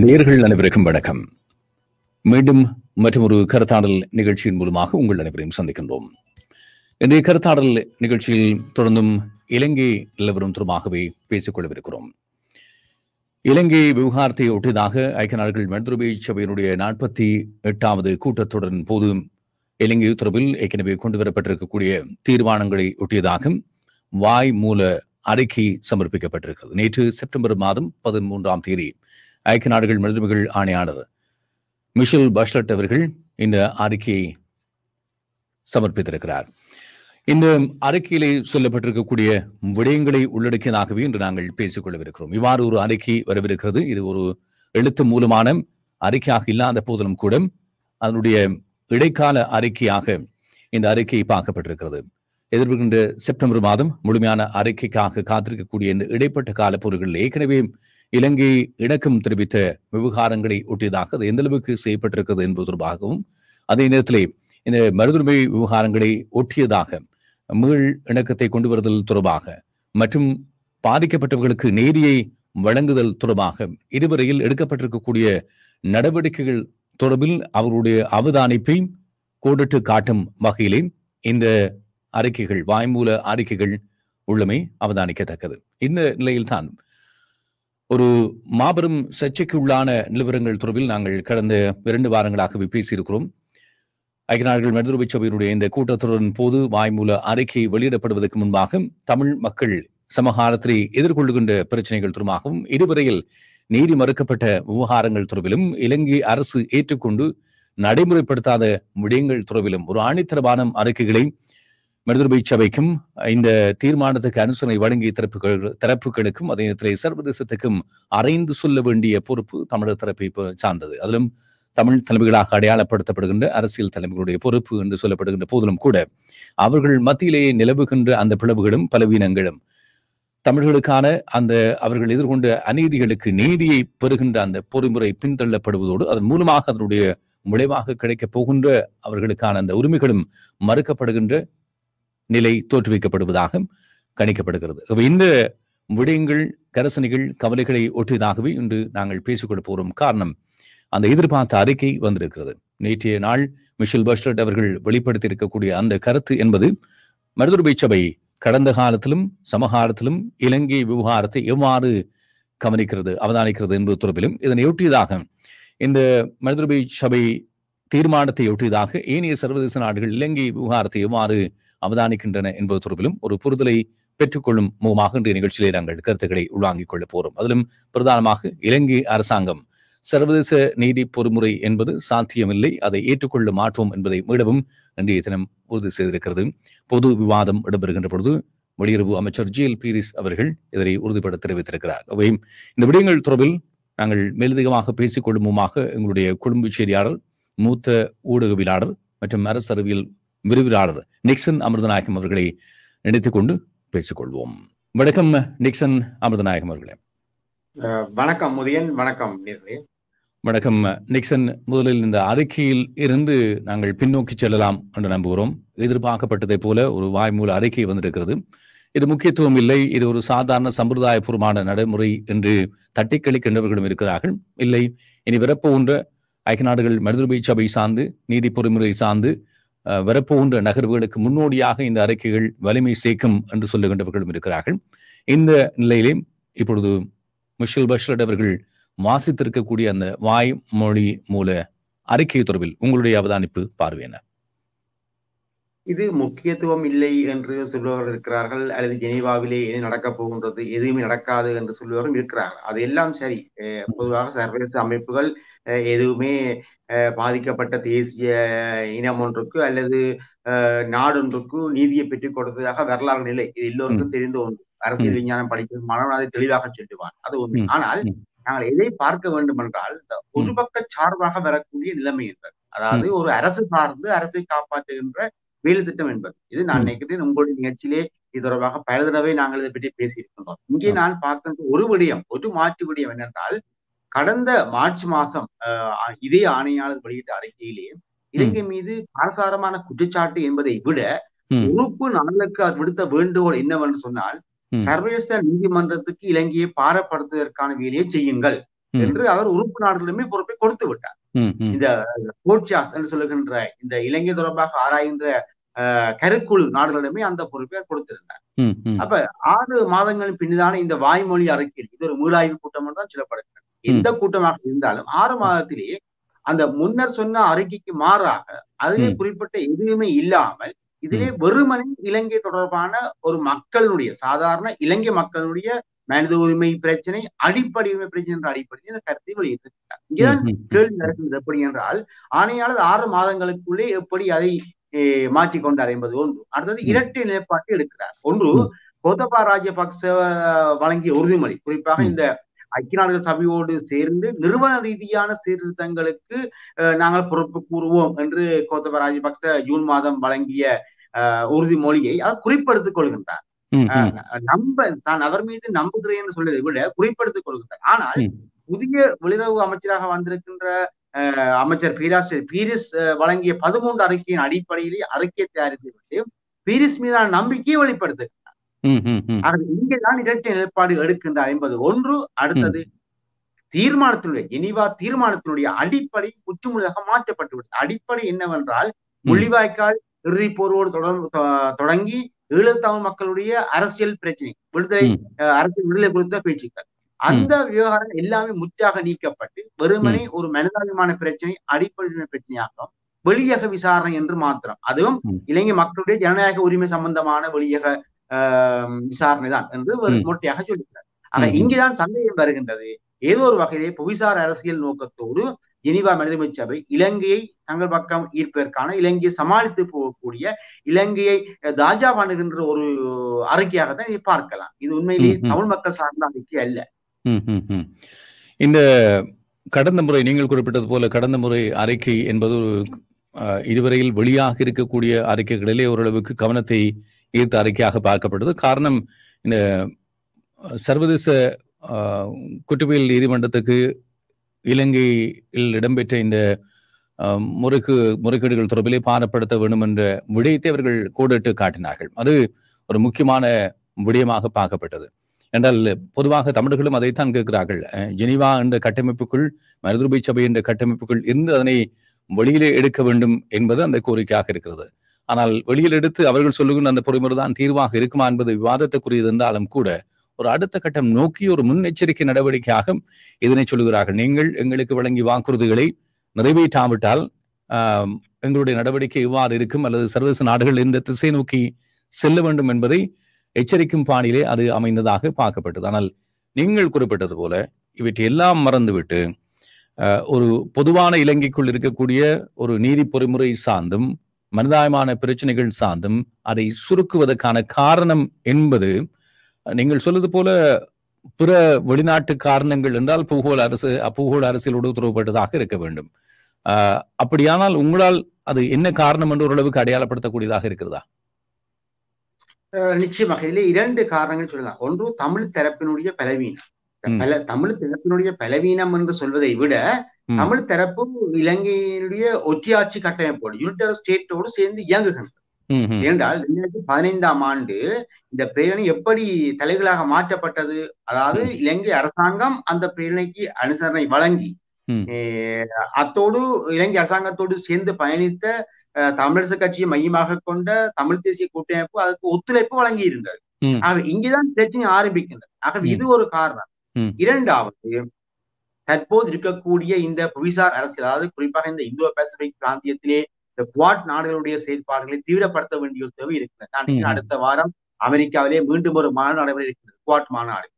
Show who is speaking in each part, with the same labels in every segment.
Speaker 1: நேர்கள் அனைவருக்கும் வணக்கம் மீண்டும் மற்றொரு கருத்தாடல் நிகழ்ச்சியின் மூலமாக உங்கள் அனைவரையும் சந்திக்கின்றோம் இன்றைய கருத்தாடல் நிகழ்ச்சியில் தொடர்ந்தும் இலங்கை நிலவரம் தொடர்பாகவே பேசிக் கொள்ளவிருக்கிறோம் இலங்கை விவகாரத்தை ஒட்டியதாக ஐக்கிய நாடுகள் மனிதருமை சபையினுடைய நாற்பத்தி எட்டாவது கூட்டத்தொடரின் போது இலங்கை உத்தரவில் ஏற்கனவே கொண்டுவரப்பட்டிருக்கக்கூடிய தீர்மானங்களை ஒட்டியதாக வாய் மூல அறிக்கை சமர்ப்பிக்கப்பட்டிருக்கிறது நேற்று செப்டம்பர் மாதம் பதிமூன்றாம் தேதி ஐக்கிய நாடுகள் மனிதமைகள் ஆணையாளர் மிஷல் பஷ்லட் அவர்கள் இந்த அறிக்கையை சமர்ப்பித்திருக்கிறார் இந்த அறிக்கையிலே சொல்லப்பட்டிருக்கக்கூடிய விடயங்களை உள்ளடக்கியதாகவே இன்று நாங்கள் பேசிக் கொள்ளவிருக்கிறோம் இவ்வாறு ஒரு அறிக்கை வரவிருக்கிறது இது ஒரு எழுத்து மூலமான அறிக்கையாக இல்லாத போதிலும் கூட அதனுடைய இடைக்கால அறிக்கையாக இந்த அறிக்கை பார்க்கப்பட்டிருக்கிறது எதிர்வருகின்ற செப்டம்பர் மாதம் முழுமையான அறிக்கைக்காக காத்திருக்கக்கூடிய இந்த இடைப்பட்ட கால பொருட்கள் ஏற்கனவே இலங்கை இணக்கம் தெரிவித்த விவகாரங்களை ஒட்டியதாக அது எந்த அளவுக்கு செய்யப்பட்டிருக்கிறது என்பது தொடர்பாகவும் அதே நேரத்திலே இந்த மருதுரிமை விவகாரங்களை ஒட்டியதாக மீள் இணக்கத்தை கொண்டு வருதல் தொடர்பாக மற்றும் பாதிக்கப்பட்டவர்களுக்கு நீதியை வழங்குதல் தொடர்பாக இதுவரையில் எடுக்கப்பட்டிருக்கக்கூடிய நடவடிக்கைகள் தொடர்பில் அவருடைய அவதானிப்பை கோடிட்டு காட்டும் வகையிலே இந்த அறிக்கைகள் வாய்மூல அறிக்கைகள் உள்ளமை அவதானிக்கத்தக்கது இந்த நிலையில்தான் ஒரு மாபெரும் சர்ச்சைக்குள்ளான நிலவரங்கள் தொடர்பில் நாங்கள் கடந்த இரண்டு வாரங்களாகவே பேசியிருக்கிறோம் ஐக்கிய நாடுகள் மனிதருரிமை சபையினுடைய இந்த கூட்டத்தொடரின் போது வாய்மூல அறிக்கை வெளியிடப்படுவதற்கு முன்பாக தமிழ் மக்கள் சமகாரத்தை எதிர்கொள்ளுகின்ற பிரச்சனைகள் தொடர்பாகவும் இதுவரையில் நீதி மறுக்கப்பட்ட விவகாரங்கள் தொடர்பிலும் இலங்கை அரசு ஏற்றுக்கொண்டு நடைமுறைப்படுத்தாத விடயங்கள் தொடர்பிலும் ஒரு ஆணித்தரமான அறிக்கைகளை மெருதுபை சபைக்கும் இந்த தீர்மானத்துக்கு அனுசரணை வழங்கிய தரப்புகள் தரப்புகளுக்கும் அதே நேரத்தில் சர்வதேசத்துக்கும் அரைந்து சொல்ல வேண்டிய பொறுப்பு தமிழர் தரப்பை சார்ந்தது அதிலும் தமிழ் தலைமைகளாக அடையாளப்படுத்தப்படுகின்ற அரசியல் தலைமைகளுடைய பொறுப்பு என்று சொல்லப்படுகின்ற போதிலும் கூட அவர்கள் மத்தியிலேயே நிலவுகின்ற அந்த பிளவுகளும் பலவீனங்களும் தமிழர்களுக்கான அந்த அவர்கள் எதிர்கொண்ட அநீதிகளுக்கு நீதியை பெறுகின்ற அந்த பொறிமுறை பின்தள்ளப்படுவதோடு அதன் மூலமாக அதனுடைய முளைவாக கிடைக்கப் போகின்ற அவர்களுக்கான அந்த உரிமைகளும் மறுக்கப்படுகின்ற நிலை தோற்றுவிக்கப்படுவதாக கணிக்கப்படுகிறது இந்த விடயங்கள் கரசனைகள் கவலைகளை ஒற்றியதாகவே இன்று நாங்கள் பேசிக்கொள்ள போறோம் காரணம் அந்த எதிர்பார்த்த அறிக்கை வந்திருக்கிறது நேற்றைய நாள் மிஷல் பஸ்டர்ட் அவர்கள் வெளிப்படுத்தி இருக்கக்கூடிய அந்த கருத்து என்பது மருதுரை சபை கடந்த காலத்திலும் சமகாலத்திலும் இலங்கை விவகாரத்தை எவ்வாறு கவனிக்கிறது அவதானிக்கிறது என்பது தொடர்பிலும் இதனை ஒட்டியதாக இந்த மருதுரை சபை தீர்மானத்தை ஒட்டியதாக ஏனைய சர்வதேச நாடுகள் இலங்கை விவகாரத்தை எவ்வாறு அவதானிக்கின்றன என்பது தொடர்பிலும் ஒரு புரிதலை பெற்றுக்கொள்ளும் முகமாக இன்றைய நிகழ்ச்சியிலே நாங்கள் கருத்துக்களை உள்வாங்கிக் கொள்ள போறோம் அதிலும் பிரதானமாக இலங்கை அரசாங்கம் சர்வதேச நீதி பொறுமுறை என்பது சாத்தியமில்லை அதை ஏற்றுக்கொள்ள மாற்றோம் என்பதை மீளவும் இன்றைய தினம் உறுதி செய்திருக்கிறது பொது விவாதம் இடம்பெறுகின்ற பொழுது வெளியுறவு அமைச்சர் ஜி எல் பீரிஸ் அவர்கள் இதனை உறுதிபட தெரிவித்திருக்கிறார் அவையும் இந்த விடயங்கள் தொடர்பில் நாங்கள் மேலதிகமாக பேசிக் கொள்ளும் எங்களுடைய கொழும்பு செய்தியாளர் மூத்த ஊடகவியலாளர் மற்றும் அரசு விரிவிலாளர் நிக்சன் அமிர்தநாயகம் அவர்களை நினைத்துக் கொண்டு கொள்வோம் வணக்கம் நிக்சன் அமிர்தநாயகம் அவர்களே
Speaker 2: வணக்கம் முதியன் வணக்கம்
Speaker 1: வணக்கம் நிக்சன் முதலில் இந்த அறிக்கையில் இருந்து நாங்கள் பின்னோக்கி செல்லலாம் என்று நம்புகிறோம் எதிர்பார்க்கப்பட்டதை போல ஒரு வாய்மூல அறிக்கை வந்திருக்கிறது இது முக்கியத்துவம் இல்லை இது ஒரு சாதாரண சம்பிரதாயபூர்வமான நடைமுறை என்று தட்டி கழிக்கின்றவர்களும் இருக்கிறார்கள் இல்லை இனி வரப்போன்ற ஐக்கிய நாடுகள் மனிதர்பை சபை சார்ந்து நீதி பொறிமுறை சார்ந்து வரப்போகின்ற நகர்வுகளுக்கு முன்னோடியாக இந்த அறிக்கைகள் வலிமை சேர்க்கும் என்று சொல்லுகின்றவர்களும் இருக்கிறார்கள் இந்த நிலையிலே இப்பொழுது முஷல் பஷ்ரட் அவர்கள் வாசித்திருக்கக்கூடிய அந்த மொழி மூல அறிக்கை தொடர்பில் உங்களுடைய அவதானிப்பு பார்வையின
Speaker 2: இது முக்கியத்துவம் இல்லை என்று சொல்பவர்கள் இருக்கிறார்கள் அல்லது ஜெனீவாவிலே எது நடக்க போகின்றது எதுவுமே நடக்காது என்று சொல்பவரும் இருக்கிறார்கள் அது எல்லாம் சரி பொதுவாக சர்வதேச அமைப்புகள் எதுவுமே பாதிக்கப்பட்ட தேசிய இனம் ஒன்றுக்கு அல்லது நாடொன்றுக்கு நீதியை பெற்றுக் கொடுத்ததாக வரலாறு நிலை இது எல்லோருக்கும் தெரிந்த ஒன்று அரசியல் விஞ்ஞானம் படிக்கிறது மாணவன் அதை தெளிவாக சொல்லுவார் அது ஒன்று ஆனால் நாங்கள் எதை பார்க்க வேண்டும் என்றால் ஒரு பக்க சார்பாக வரக்கூடிய நிலைமை என்பது அதாவது ஒரு அரசு சார்ந்து அரசை காப்பாற்றுகின்ற வேலை திட்டம் என்பது இது நான் நினைக்கிறேன் உங்களுடைய நிகழ்ச்சியிலே இது தொடர்பாக பல தடவை நாங்கள் இதை பற்றி பேசியிருக்கின்றோம் இங்கே நான் பார்க்கின்ற ஒரு விடயம் ஒரு மாற்று விடயம் என்னென்றால் கடந்த மார்ச் மாசம் இதே ஆணையாளர் வெளியிட்ட அறிக்கையிலே இலங்கை மீது பலகாரமான குற்றச்சாட்டு என்பதை விட உறுப்பு நாடுகளுக்கு அது விடுத்த வேண்டுகோள் என்னவென்று சொன்னால் சர்வதேச நீதிமன்றத்துக்கு இலங்கையை பாரப்படுத்துவதற்கான வேலையை செய்யுங்கள் என்று அவர் உறுப்பு நாடுகளுமே பொறுப்பை கொடுத்து விட்டார் இந்த கோட்சாஸ் என்று சொல்லுகின்ற இந்த இலங்கை தொடர்பாக ஆராய்கின்ற கருக்குழு நாடுகளிடமே அந்த பொறுப்பை கொடுத்திருந்தார் அப்ப ஆறு மாதங்களின் பின்னதான இந்த வாய்மொழி அறிக்கையில் இது ஒரு மீளாய்வு கூட்டம் தான் சொல்லப்படுகிறது எந்த கூட்டமாக இருந்தாலும் ஆறு மாதத்திலேயே அந்த முன்னர் சொன்ன அறிக்கைக்கு மாறாக அதிலே குறிப்பிட்ட எதுவுமே இல்லாமல் இதிலே வெறுமனே இலங்கை தொடர்பான ஒரு மக்களுடைய சாதாரண இலங்கை மக்களுடைய மனித உரிமை பிரச்சனை அடிப்படை உரிமை பிரச்சனை என்ற அடிப்படையில் இந்த கருத்தை வெளியிட்டிருக்கிறார் இங்கேதான் கேள்வி நடக்கிறது எப்படி என்றால் ஆணையாளர் ஆறு மாதங்களுக்குள்ளே எப்படி அதை மாற்றிக்கொண்டார் என்பது ஒன்று அடுத்தது இரட்டை நிலைப்பாட்டை எடுக்கிறார் ஒன்று கோத்தபா ராஜபக்ச வழங்கிய உறுதிமொழி குறிப்பாக இந்த ஐக்கிய நாடுகள் சபையோடு சேர்ந்து நிறுவன ரீதியான சீர்திருத்தங்களுக்கு நாங்கள் பொறுப்பு கூறுவோம் என்று கோத்தப ராஜபக்ச ஜூன் மாதம் வழங்கிய உறுதிமொழியை அவர் குறிப்பெடுத்துக் கொள்கின்றார் நம்ப தான் அவர் மீது நம்புகிறேன் சொல்றதை விட குறிப்பெடுத்துக் கொள்கின்றார் ஆனால் புதிய வெளியுறவு அமைச்சராக வந்திருக்கின்ற அமைச்சர் பீராஸ் பீரிஸ் வழங்கிய பதிமூன்று அறிக்கையின் அடிப்படையிலே அறிக்கை தயாரித்து பீரிஸ் மீதான நம்பிக்கையை வெளிப்படுத்து இங்கேதான் இரட்டை நிலைப்பாடு எடுக்கின்றார் என்பது ஒன்று அடுத்தது தீர்மானத்தினுடைய இனிவா தீர்மானத்தினுடைய அடிப்படை முற்றுமுழுதாக மாற்றப்பட்டுவிட்டது அடிப்படை என்னவென்றால் முள்ளிவாய்க்கால் இறுதி போர்வோடு தொடர் தொடங்கி ஈழத்தமிழ் மக்களுடைய அரசியல் பிரச்சனை விடுதலை அரசியல் விடுதலை குறித்த பேச்சுக்கள் அந்த விவகாரம் எல்லாமே முற்றாக நீக்கப்பட்டு வெறுமனே ஒரு மனிதாபிமான பிரச்சனை அடிப்படையான பிரச்சனையாகும் வெளியக விசாரணை என்று மாத்திரம் அதுவும் இலங்கை மக்களுடைய ஜனநாயக உரிமை சம்பந்தமான வெளியக விசாரணை தான் என்று ஒரு மொட்டையாக சொல்லுகிறார் ஆக இங்குதான் சந்தேகம் வருகின்றது ஏதோ ஒரு வகையிலே புவிசார் அரசியல் நோக்கத்தோடு ஜெனிவா மனிதமை சபை இலங்கையை தங்கள் பக்கம் ஈர்ப்பதற்கான இலங்கையை சமாளித்து போகக்கூடிய இலங்கையை தாஜா பண்ணுகின்ற ஒரு அறிக்கையாகத்தான் இதை பார்க்கலாம் இது உண்மையிலேயே தமிழ் மக்கள் சார்ந்த அறிக்கை அல்ல
Speaker 1: இந்த கடந்த முறை நீங்கள் குறிப்பிட்டது போல கடந்த முறை அறிக்கை என்பது ஒரு இதுவரையில் வெளியாக இருக்கக்கூடிய அறிக்கைகளிலே ஓரளவுக்கு கவனத்தை ஈர்த்த அறிக்கையாக பார்க்கப்பட்டது காரணம் இந்த சர்வதேச குற்றவியல் நீதிமன்றத்துக்கு இலங்கையில் இடம்பெற்ற இந்த முறுக்கு முறைகேடுகள் தொடர்பிலே பாரப்படுத்த வேண்டும் என்ற விடயத்தை அவர்கள் கோடிட்டு காட்டினார்கள் அது ஒரு முக்கியமான விடயமாக பார்க்கப்பட்டது என்றால் பொதுவாக தமிழர்களும் அதைத்தான் கேட்கிறார்கள் ஜெனிவா என்ற கட்டமைப்புக்குள் மருதுபை சபை என்ற கட்டமைப்புக்குள் இருந்து அதனை வெளியிலே எடுக்க வேண்டும் என்பது அந்த கோரிக்கையாக இருக்கிறது ஆனால் வெளியில் எடுத்து அவர்கள் சொல்லுகின்ற அந்த பொறிமுறை தான் தீர்வாக இருக்குமா என்பது விவாதத்துக்குரியது இருந்தாலும் கூட ஒரு அடுத்த கட்டம் நோக்கி ஒரு முன்னெச்சரிக்கை நடவடிக்கையாக இதனை சொல்கிறார்கள் நீங்கள் எங்களுக்கு வழங்கிய வாக்குறுதிகளை நிறைவேற்றாவிட்டால் எங்களுடைய நடவடிக்கை இவ்வாறு இருக்கும் அல்லது சர்வதேச நாடுகள் இந்த திசை நோக்கி செல்ல வேண்டும் என்பதை எச்சரிக்கும் பாணியிலே அது அமைந்ததாக பார்க்கப்பட்டது ஆனால் நீங்கள் குறிப்பிட்டது போல இவற்றை எல்லாம் மறந்துவிட்டு ஒரு பொதுவான இலங்கைக்குள் இருக்கக்கூடிய ஒரு நீதி பொறிமுறை சார்ந்தும் மனிதாயமான பிரச்சனைகள் சார்ந்தும் அதை சுருக்குவதற்கான காரணம் என்பது நீங்கள் சொல்வது போல பிற வெளிநாட்டு காரணங்கள் என்றால் பூகோள அரசு அப்பூகோள அரசியலோடு உத்தரவுப்பட்டதாக இருக்க வேண்டும் அப்படியானால் உங்களால் அது என்ன காரணம் என்று ஓரளவுக்கு அடையாளப்படுத்தக்கூடியதாக இருக்கிறதா
Speaker 2: நிச்சயமாக இதுல இரண்டு காரணங்கள் சொல்லலாம் ஒன்று தமிழ் தரப்பினுடைய பலவீனம் பல தமிழ் தரப்பினுடைய பலவீனம் என்று சொல்வதை விட தமிழ் தரப்பு இலங்கையினுடைய ஒற்றியாட்சி கட்டமைப்போடு யூனிட்டர் ஸ்டேட்டோடு சேர்ந்து இயங்குகிறது ஏனென்றால் இரண்டாயிரத்தி பதினைந்தாம் ஆண்டு இந்த பிரேரணை எப்படி தலைகளாக மாற்றப்பட்டது அதாவது இலங்கை அரசாங்கம் அந்த பிரேரணைக்கு அனுசரணை வழங்கி அத்தோடு இலங்கை அரசாங்கத்தோடு சேர்ந்து பயணித்த தமிழரசு கட்சியை மையமாக கொண்ட தமிழ் தேசிய கூட்டமைப்பு அதுக்கு ஒத்துழைப்பு வழங்கி இருந்தது இங்கேதான் பிரச்சனை ஆரம்பிக்கின்றது ஆகவே இது ஒரு காரணம் இரண்டாவது தற்போது இருக்கக்கூடிய இந்த புவிசார் அரசியல் அதாவது குறிப்பாக இந்த இந்தோ பசிபிக் பிராந்தியத்திலே இந்த குவாட் நாடுகளுடைய செயல்பாடுகளை தீவிரப்படுத்த வேண்டிய ஒரு தேவை இருக்கிறது நான் அடுத்த வாரம் அமெரிக்காவிலே மீண்டும் ஒரு மாநாடு நடைபெற இருக்கிறது குவாட் மாநாடு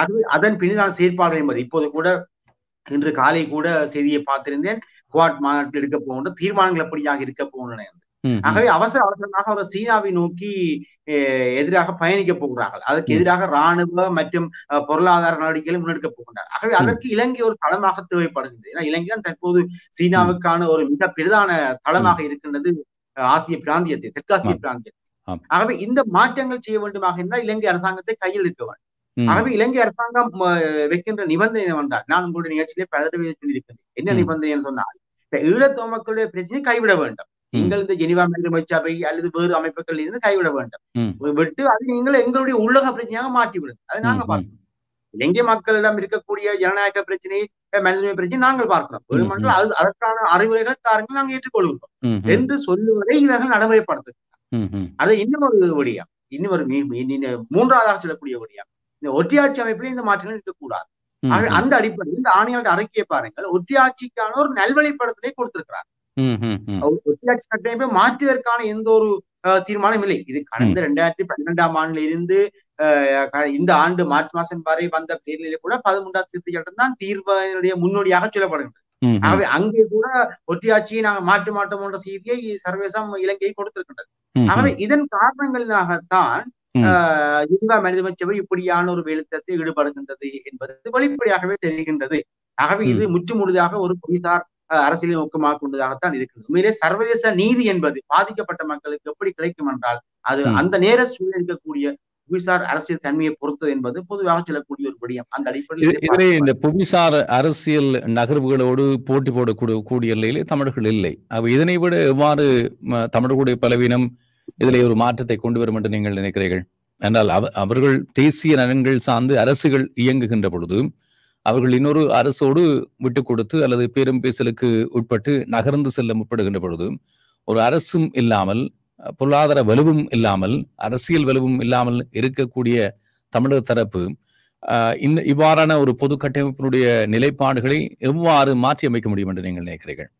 Speaker 2: அது அதன் பின்னர் செயற்பாடு என்பது இப்போது கூட இன்று காலை கூட செய்தியை பார்த்திருந்தேன் குவாட் மாநாட்டில் எடுக்க போகின்ற தீர்மானங்கள் எப்படியாக இருக்க போகின்றன என்று ஆகவே அவசர அவசரமாக அவர் சீனாவை நோக்கி எதிராக பயணிக்க போகிறார்கள் அதற்கு எதிராக ராணுவ மற்றும் பொருளாதார நடவடிக்கைகளை முன்னெடுக்க போகின்றார் ஆகவே அதற்கு இலங்கை ஒரு தளமாக தேவைப்படுகிறது ஏன்னா இலங்கை தான் தற்போது சீனாவுக்கான ஒரு மிக பிரதான தளமாக இருக்கின்றது ஆசிய பிராந்தியத்தை தெற்காசிய பிராந்தியத்தை ஆகவே இந்த மாற்றங்கள் செய்ய வேண்டுமாக இருந்தால் இலங்கை அரசாங்கத்தை கையில் இருக்க வேண்டும் ஆகவே இலங்கை அரசாங்கம் வைக்கின்ற நிபந்தனை வந்தால் நான் உங்களுடைய நிகழ்ச்சியிலே பல தடவை சொல்லியிருக்கிறேன் என்ன நிபந்தனை சொன்னால் ஈழத்தோமக்களுடைய பிரச்சனை கைவிட வேண்டும் நீங்கள் இந்த ஜெனிவா மேலுரிமை சபை அல்லது வேறு அமைப்புகள் இருந்து கைவிட வேண்டும் விட்டு அது நீங்கள் எங்களுடைய உள்ளக பிரச்சனையாக மாற்றி விடுங்க அதை நாங்க பார்க்கணும் இலங்கை மக்களிடம் இருக்கக்கூடிய ஜனநாயக பிரச்சனை மனிதமை பிரச்சனை நாங்கள் பார்க்கிறோம் ஒரு மண்டலம் அது அதற்கான அறிவுரைகளை தாருங்கள் நாங்கள் ஏற்றுக்கொள்கிறோம் என்று சொல்லுவதை இவர்கள் நடைமுறைப்படுத்துகிறார் அது இன்னும் ஒரு வழியா இன்னும் ஒரு மூன்றாவதாக சொல்லக்கூடிய வழியா இந்த ஒற்றையாட்சி அமைப்பிலே இந்த மாற்றங்கள் இருக்கக்கூடாது அந்த அடிப்படையில் இந்த ஆணையாளர் அறிக்கையை பாருங்கள் ஒற்றையாட்சிக்கான ஒரு நல்வழிப்படுத்தலை கொடுத்திருக்கிறார் ஒத்தியாட்சி கட்டமைப்பை மாற்றுவதற்கான எந்த ஒரு தீர்மானம் இல்லை இது கடந்த ரெண்டாயிரத்தி பன்னிரெண்டாம் ஆண்டுல இருந்து இந்த ஆண்டு மார்ச் மாசம் வரை வந்த தேர்தலில் கூட பதிமூன்றாம் திருத்தி சட்டம் தான் தீர்வினுடைய முன்னோடியாக சொல்லப்படுகின்றது ஆகவே அங்கே கூட ஒற்றியாட்சியை நாங்க மாற்ற மாட்டோம் என்ற செய்தியை சர்வேசம் இலங்கையை கொடுத்திருக்கின்றது ஆகவே இதன் காரணங்களாகத்தான் இந்தியா மனித சபை இப்படியான ஒரு வேலுத்தத்தை ஈடுபடுகின்றது என்பது வெளிப்படையாகவே தெரிகின்றது ஆகவே இது முற்று முழுதாக ஒரு புவிசார் அரசியலின் நோக்கமாக கொண்டதாகத்தான் இருக்கிறது உண்மையிலே சர்வதேச நீதி என்பது பாதிக்கப்பட்ட மக்களுக்கு எப்படி கிடைக்கும் என்றால் அது அந்த நேர சூழல் இருக்கக்கூடிய புவிசார் அரசியல் தன்மையை பொறுத்தது என்பது பொதுவாக சொல்லக்கூடிய ஒரு விடயம் அந்த அடிப்படையில்
Speaker 1: இந்த புவிசார் அரசியல் நகர்வுகளோடு போட்டி போடக்கூடிய கூடிய எல்லையிலே தமிழர்கள் இல்லை அப்ப இதனை விட எவ்வாறு தமிழர்களுடைய பலவீனம் இதிலே ஒரு மாற்றத்தை கொண்டு வரும் என்று நீங்கள் நினைக்கிறீர்கள் என்றால் அவர்கள் தேசிய நலன்கள் சார்ந்து அரசுகள் இயங்குகின்ற பொழுது அவர்கள் இன்னொரு அரசோடு விட்டு கொடுத்து அல்லது பேரும் பேசலுக்கு உட்பட்டு நகர்ந்து செல்ல முற்படுகின்ற பொழுது ஒரு அரசும் இல்லாமல் பொருளாதார வலுவும் இல்லாமல் அரசியல் வலுவும் இல்லாமல் இருக்கக்கூடிய தமிழக தரப்பு இந்த இவ்வாறான ஒரு பொது கட்டமைப்பினுடைய நிலைப்பாடுகளை எவ்வாறு மாற்றி அமைக்க முடியும் என்று நீங்கள் நினைக்கிறீர்கள்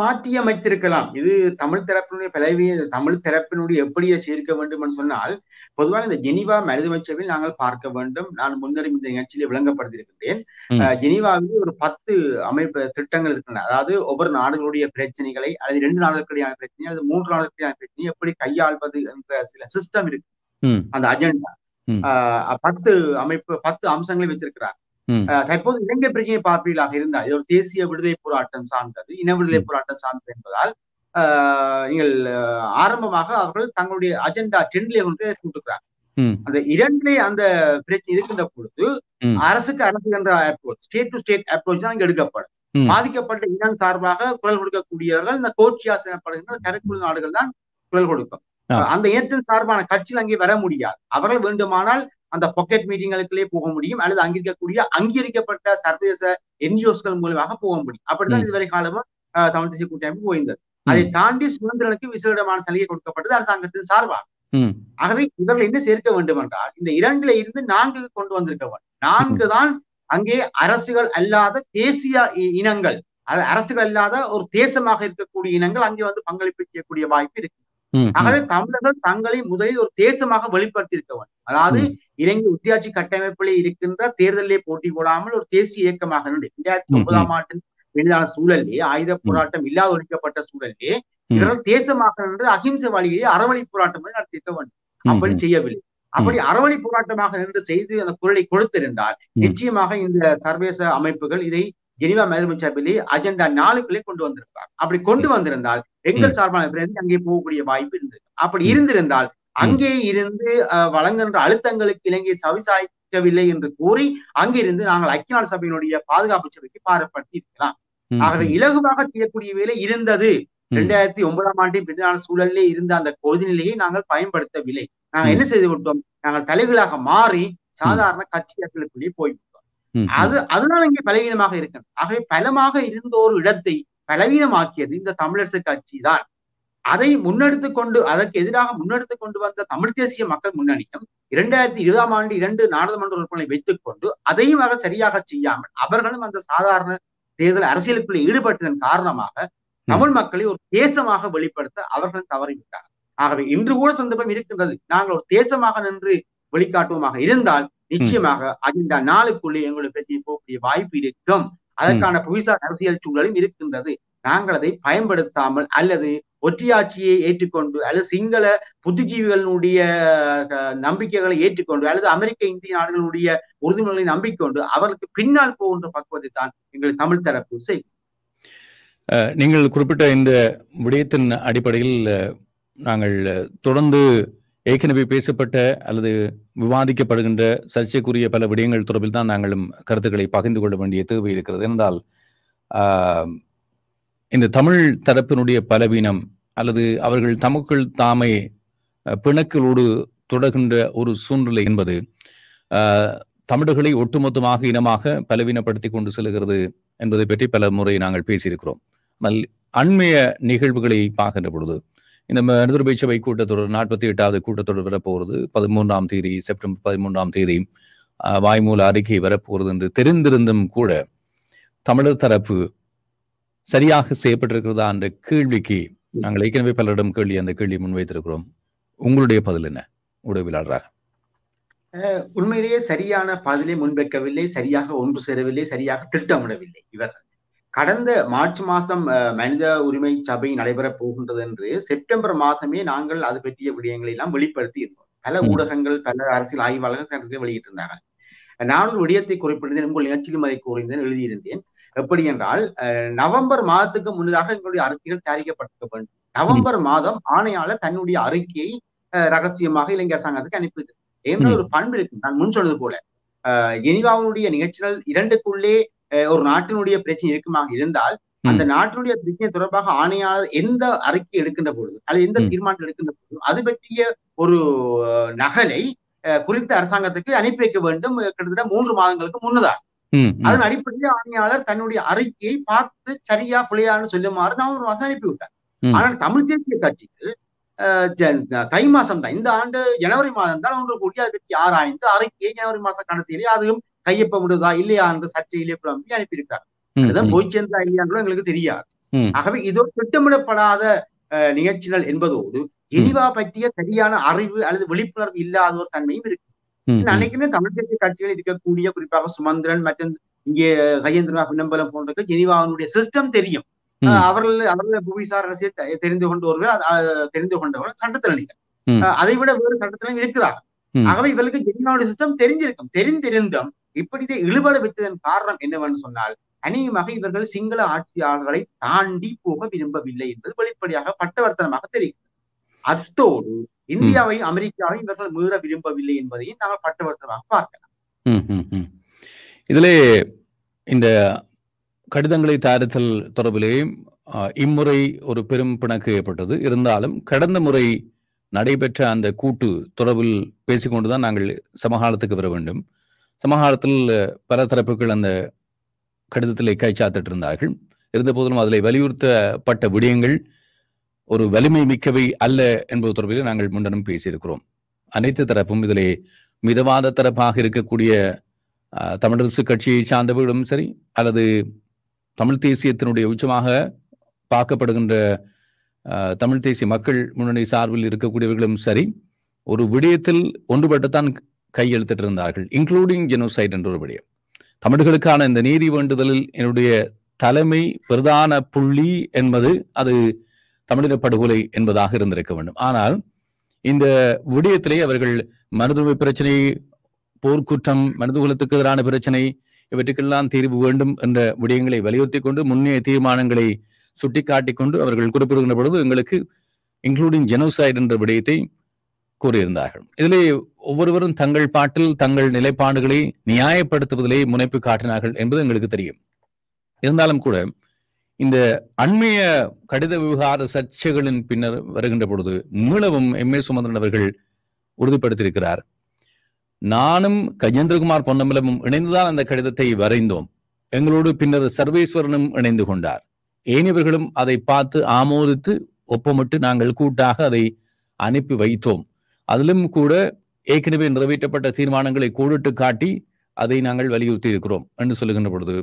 Speaker 2: மாற்றியமைத்திருக்கலாம் இது தமிழ் தரப்பினுடைய பலவிய தமிழ் தரப்பினுடைய எப்படியை சேர்க்க வேண்டும் என்று சொன்னால் பொதுவாக இந்த ஜெனிவா மனிதமைச்சவில் நாங்கள் பார்க்க வேண்டும் நான் முன்னரும் இந்த நிகழ்ச்சியிலே விளங்கப்படுத்திருக்கிறேன் ஜெனிவாவில் ஒரு பத்து அமைப்பு திட்டங்கள் இருக்கின்றன அதாவது ஒவ்வொரு நாடுகளுடைய பிரச்சனைகளை அல்லது ரெண்டு நாடுகளுடைய பிரச்சனை அல்லது மூன்று நாடுகளுடைய பிரச்சனை எப்படி கையாள்வது என்ற சில சிஸ்டம் இருக்கு அந்த அஜெண்டா பத்து அமைப்பு பத்து அம்சங்களை வைத்திருக்கிறார் தற்போது இலங்கை பிரச்சனை பார்ப்பீர்களாக இருந்தால் இது ஒரு தேசிய விடுதலை போராட்டம் சார்ந்தது இன விடுதலை போராட்டம் சார்ந்தது என்பதால் நீங்கள் ஆரம்பமாக அவர்கள் தங்களுடைய அஜெண்டா டென்லே கொண்டு கூட்டுக்கிறாங்க அந்த இரண்டிலே அந்த பிரச்சனை இருக்கின்ற பொழுது அரசுக்கு அரசு என்ற approach state to state approach தான் இங்கே எடுக்கப்படும் பாதிக்கப்பட்ட இனம் சார்பாக குரல் கொடுக்கக்கூடியவர்கள் இந்த கோச்சியாஸ் எனப்படுகின்ற கருக்குழு நாடுகள் தான் குரல் கொடுக்கும் அந்த இனத்தின் சார்பான கட்சியில் அங்கே வர முடியாது அவர்கள் வேண்டுமானால் அந்த பாக்கெட் மீட்டிங்களுக்குள்ளே போக முடியும் அல்லது அங்கிருக்கக்கூடிய அங்கீகரிக்கப்பட்ட சர்வதேச என்ஜிஓஸ்கள் மூலமாக போக முடியும் அப்படிதான் இதுவரை காலமும் தமிழ் தேசிய கூட்டமைப்பு போயிருந்தது அதை தாண்டி சுதந்திரனுக்கு விசேடமான சலுகை கொடுக்கப்பட்டது அரசாங்கத்தின் சார்பாக ஆகவே இவர்கள் என்ன சேர்க்க வேண்டும் என்றால் இந்த இரண்டுல இருந்து நான்கு கொண்டு வந்திருக்க வேண்டும் நான்கு தான் அங்கே அரசுகள் அல்லாத தேசிய இனங்கள் அரசுகள் அல்லாத ஒரு தேசமாக இருக்கக்கூடிய இனங்கள் அங்கே வந்து பங்களிப்பு செய்யக்கூடிய வாய்ப்பு இருக்கு ஆகவே தமிழர்கள் தங்களை முதலில் ஒரு தேசமாக வெளிப்படுத்தியிருக்கவன் அதாவது இலங்கை உத்தியாட்சி கட்டமைப்பில் இருக்கின்ற தேர்தலிலே போட்டி போடாமல் ஒரு தேசிய இயக்கமாக இரண்டாயிரத்தி ஒன்பதாம் ஆண்டின் வெளியான சூழலே ஆயுத போராட்டம் இல்லாத ஒழிக்கப்பட்ட சூழலே இதனால் தேசமாக நின்று அகிம்சை வழியை அறவழி போராட்டம் நடத்தியிருக்க வேண்டும் அப்படி செய்யவில்லை அப்படி அறவழி போராட்டமாக நின்று செய்து அந்த குரலை கொடுத்திருந்தால் நிச்சயமாக இந்த சர்வதேச அமைப்புகள் இதை ஜெனிவா மேதமன் சபையிலே அஜெண்டா நாளுக்குள்ளே கொண்டு வந்திருப்பார் அப்படி கொண்டு வந்திருந்தால் எங்கள் சார்பான அங்கே போகக்கூடிய வாய்ப்பு இருந்தது அப்படி இருந்திருந்தால் அங்கே இருந்து வழங்குகின்ற அழுத்தங்களுக்கு இலங்கை சவிசாய்க்கவில்லை என்று கூறி அங்கிருந்து நாங்கள் ஐக்கிய நாடு சபையினுடைய பாதுகாப்பு சபைக்கு பாரப்படுத்தி இருக்கலாம் ஆகவே இலகுவாக செய்யக்கூடிய வேலை இருந்தது இரண்டாயிரத்தி ஒன்பதாம் ஆண்டின் பின்னான சூழலிலே இருந்த அந்த கொதிநிலையை நாங்கள் பயன்படுத்தவில்லை நாங்கள் என்ன செய்து விட்டோம் நாங்கள் தலைகளாக மாறி சாதாரண கட்சியர்களுக்குள்ளே போய்விட்டோம் அது அதனால இங்கே பலவீனமாக இருக்கணும் ஆகவே பலமாக இருந்த ஒரு இடத்தை பலவீனமாக்கியது இந்த தமிழரசு கட்சி தான் அதை முன்னெடுத்து கொண்டு அதற்கு எதிராக முன்னெடுத்து கொண்டு வந்த தமிழ் தேசிய மக்கள் முன்னணியும் இரண்டாயிரத்தி இருபதாம் ஆண்டு இரண்டு நாடாளுமன்ற உறுப்பினர்களை வைத்துக் கொண்டு அதையும் அவர் சரியாக செய்யாமல் அவர்களும் அந்த சாதாரண தேர்தல் அரசியலுக்குள் ஈடுபட்டதன் காரணமாக தமிழ் மக்களை ஒரு தேசமாக வெளிப்படுத்த அவர்கள் தவறிவிட்டார் ஆகவே இன்று கூட சந்தர்ப்பம் இருக்கின்றது நாங்கள் ஒரு தேசமாக நின்று வெளிக்காட்டுவோமாக இருந்தால் நிச்சயமாக அஜெண்டா நாளுக்குள்ளே எங்களுடைய பிரச்சனை போகக்கூடிய வாய்ப்பு இருக்கும் அதற்கான புவிசார் அரசியல் சூழலும் இருக்கின்றது நாங்கள் அதை பயன்படுத்தாமல் அல்லது ஒற்றியாட்சியை ஏற்றுக்கொண்டு அல்லது சிங்கள புத்திஜீவிகளுடைய நம்பிக்கைகளை ஏற்றுக்கொண்டு அல்லது அமெரிக்க இந்திய நாடுகளுடைய உறுதிமொழிகளை நம்பிக்கொண்டு அவர்களுக்கு பின்னால் போகின்ற பக்குவத்தை தான் எங்கள் தமிழ் தரப்பு செய்யும்
Speaker 1: நீங்கள் குறிப்பிட்ட இந்த விடயத்தின் அடிப்படையில் நாங்கள் தொடர்ந்து ஏற்கனவே பேசப்பட்ட அல்லது விவாதிக்கப்படுகின்ற சர்ச்சைக்குரிய பல விடயங்கள் தொடர்பில் தான் நாங்களும் கருத்துக்களை பகிர்ந்து கொள்ள வேண்டிய தேவை இருக்கிறது என்றால் இந்த தமிழ் தரப்பினுடைய பலவீனம் அல்லது அவர்கள் தமக்குள் தாமே பிணக்களோடு தொடர்கின்ற ஒரு சூழ்நிலை என்பது தமிழர்களை ஒட்டுமொத்தமாக இனமாக பலவீனப்படுத்தி கொண்டு செல்கிறது என்பதை பற்றி பல முறை நாங்கள் பேசியிருக்கிறோம் அண்மைய நிகழ்வுகளை பார்க்கின்ற பொழுது இந்த வை கூட்டத்தொடர் நாற்பத்தி எட்டாவது கூட்டத்தொடர் வரப்போகிறது பதிமூன்றாம் தேதி செப்டம்பர் பதிமூன்றாம் தேதி வாய்மூல அறிக்கை வரப்போகிறது என்று தெரிந்திருந்தும் கூட தமிழர் தரப்பு சரியாக செய்யப்பட்டிருக்கிறதா என்ற கேள்விக்கு நாங்கள் ஏற்கனவே பலரிடம் கேள்வி அந்த கேள்வி முன்வைத்திருக்கிறோம் உங்களுடைய பதில் என்ன உடவிலாளராக
Speaker 2: உண்மையிலேயே சரியான பதிலை முன்வைக்கவில்லை சரியாக ஒன்று சேரவில்லை சரியாக திட்டமிடவில்லை இவர்கள் கடந்த மார்ச் மாதம் மனித உரிமை சபை நடைபெறப் போகின்றது என்று செப்டம்பர் மாதமே நாங்கள் அது பற்றிய விடயங்களை எல்லாம் வெளிப்படுத்தி இருந்தோம் பல ஊடகங்கள் பல அரசியல் ஆய்வாளர்கள் தங்களுக்கு வெளியிட்டிருந்தார்கள் நான் ஒரு விடயத்தை குறிப்பிட்டிருந்தேன் உங்கள் நிகழ்ச்சியிலும் அதை கூறியிருந்தேன் எழுதியிருந்தேன் எப்படி என்றால் நவம்பர் மாதத்துக்கு முன்னதாக எங்களுடைய அறிக்கைகள் தயாரிக்கப்பட்டிருக்க வேண்டும் நவம்பர் மாதம் ஆணையாளர் தன்னுடைய அறிக்கையை ரகசியமாக இலங்கை அரசாங்கத்துக்கு அனுப்பியது என்ற ஒரு பண்பு இருக்கு நான் முன் சொன்னது போல ஜெனிவாவுடைய நிகழ்ச்சிகள் இரண்டுக்குள்ளே ஒரு நாட்டினுடைய பிரச்சனை இருக்குமாக இருந்தால் அந்த நாட்டினுடைய பிரச்சனை தொடர்பாக ஆணையாளர் எந்த அறிக்கை எடுக்கின்ற பொழுது அல்லது எந்த தீர்மானம் எடுக்கின்ற பொழுது அது பற்றிய ஒரு நகலை குறித்த அரசாங்கத்துக்கு அனுப்பி வைக்க வேண்டும் கிட்டத்தட்ட மூன்று மாதங்களுக்கு முன்னதாக அதன் அடிப்படையில் ஆணையாளர் தன்னுடைய அறிக்கையை பார்த்து சரியா பிள்ளையான்னு சொல்லுமாறு நான் ஒரு மாசம் அனுப்பி விட்டார் ஆனால் தமிழ் தேசிய கட்சிகள் தை மாசம் தான் இந்த ஆண்டு ஜனவரி மாதம் தான் ஒன்று கூடி அதை பற்றி ஆராய்ந்து அறிக்கையை ஜனவரி மாசம் கடைசியிலே அதுவும் கையொப்ப முடியுதா இல்லையா என்று சர்ச்சையிலே புலம்பி அனுப்பியிருக்கிறார் அதுதான் போய்ச்சேந்தா இல்லையான்னு எங்களுக்கு தெரியாது ஆகவே இதோ திட்டமிடப்படாத நிகழ்ச்சிகள் என்பதோடு ஜெனிவா பற்றிய சரியான அறிவு அல்லது விழிப்புணர்வு இல்லாத ஒரு தன்மையும் இருக்கு அன்னைக்குமே தமிழ் தேசிய கட்சிகள் இருக்கக்கூடிய குறிப்பாக சுமந்திரன் மற்றும் இங்கே கஜேந்திரநாத் பின்னம்பலம் போன்ற ஜெனிவாவினுடைய சிஸ்டம் தெரியும் அவர்கள் அவர்கள் புவிசார் அரசியல் தெரிந்து கொண்டவர்கள் தெரிந்து கொண்டவர்கள் சட்டத்திறனிகள் அதை விட வேறு சட்டத்திலும் இருக்கிறார்கள் ஆகவே இவர்களுக்கு ஜெனிவாவுடைய சிஸ்டம் தெரிஞ்சிருக்கும் தெரிந்திருந்தும் இப்படிதே இழுபட வைத்ததன் காரணம் என்னவென்று சொன்னால் அநேகமாக இவர்கள் சிங்கள ஆட்சியாளர்களை தாண்டி போக விரும்பவில்லை என்பது வெளிப்படையாக பட்டவர்த்தனமாக தெரிகிறது அத்தோடு இந்தியாவையும் அமெரிக்காவையும் இவர்கள் மீற விரும்பவில்லை என்பதையும் நாங்கள் பட்டவர்த்தனமாக பார்க்கலாம்
Speaker 1: இதுல இந்த கடிதங்களை தயாரித்தல் தொடர்பிலேயும் இம்முறை ஒரு பெரும் பிணக்கு ஏற்பட்டது இருந்தாலும் கடந்த முறை நடைபெற்ற அந்த கூட்டு தொடர்பில் பேசிக்கொண்டுதான் நாங்கள் சமகாலத்துக்கு வர வேண்டும் சமகாலத்தில் பல தரப்புகள் அந்த கடிதத்தில் கைச்சாத்திட்டு இருந்தார்கள் இருந்த போதிலும் அதில் வலியுறுத்தப்பட்ட விடயங்கள் ஒரு வலிமை மிக்கவை அல்ல என்பது தொடர்பில் நாங்கள் முன்னரும் பேசியிருக்கிறோம் அனைத்து தரப்பும் இதிலே மிதவாத தரப்பாக இருக்கக்கூடிய தமிழரசு கட்சியை சார்ந்தவர்களும் சரி அல்லது தமிழ் தேசியத்தினுடைய உச்சமாக பார்க்கப்படுகின்ற தமிழ் தேசிய மக்கள் முன்னணி சார்பில் இருக்கக்கூடியவர்களும் சரி ஒரு விடயத்தில் ஒன்றுபட்டுத்தான் கையெழுத்திட்டிருந்தார்கள் இன்க்ளூடிங் ஜெனோசைட் என்ற ஒரு விடயம் தமிழர்களுக்கான இந்த நீதி வேண்டுதலில் என்னுடைய தலைமை பிரதான புள்ளி என்பது அது தமிழின படுகொலை என்பதாக இருந்திருக்க வேண்டும் ஆனால் இந்த விடயத்திலே அவர்கள் மனதுரிமை பிரச்சனை போர்க்குற்றம் மனிதகுலத்துக்கு எதிரான பிரச்சனை இவற்றுக்கெல்லாம் தீர்வு வேண்டும் என்ற விடயங்களை வலியுறுத்தி கொண்டு முன்னே தீர்மானங்களை சுட்டிக்காட்டி கொண்டு அவர்கள் குறிப்பிடுகின்ற பொழுது எங்களுக்கு இன்க்ளூடிங் ஜெனோசைட் என்ற விடயத்தை கூறியிருந்தார்கள் இதிலே ஒவ்வொருவரும் தங்கள் பாட்டில் தங்கள் நிலைப்பாடுகளை நியாயப்படுத்துவதிலே முனைப்பு காட்டினார்கள் என்பது எங்களுக்கு தெரியும் இருந்தாலும் கூட இந்த அண்மைய கடித விவகார சர்ச்சைகளின் பின்னர் வருகின்ற பொழுது மீளவும் எம் ஏ சுமந்திரன் அவர்கள் உறுதிப்படுத்தியிருக்கிறார் நானும் கஜேந்திரகுமார் பொன்னம்பலமும் இணைந்துதான் அந்த கடிதத்தை வரைந்தோம் எங்களோடு பின்னர் சர்வேஸ்வரனும் இணைந்து கொண்டார் ஏனியவர்களும் அதை பார்த்து ஆமோதித்து ஒப்பமிட்டு நாங்கள் கூட்டாக அதை அனுப்பி வைத்தோம் அதிலும் கூட ஏற்கனவே நிறைவேற்றப்பட்ட தீர்மானங்களை கூடுட்டு காட்டி அதை நாங்கள் வலியுறுத்தி இருக்கிறோம் என்று சொல்லுகின்ற பொழுது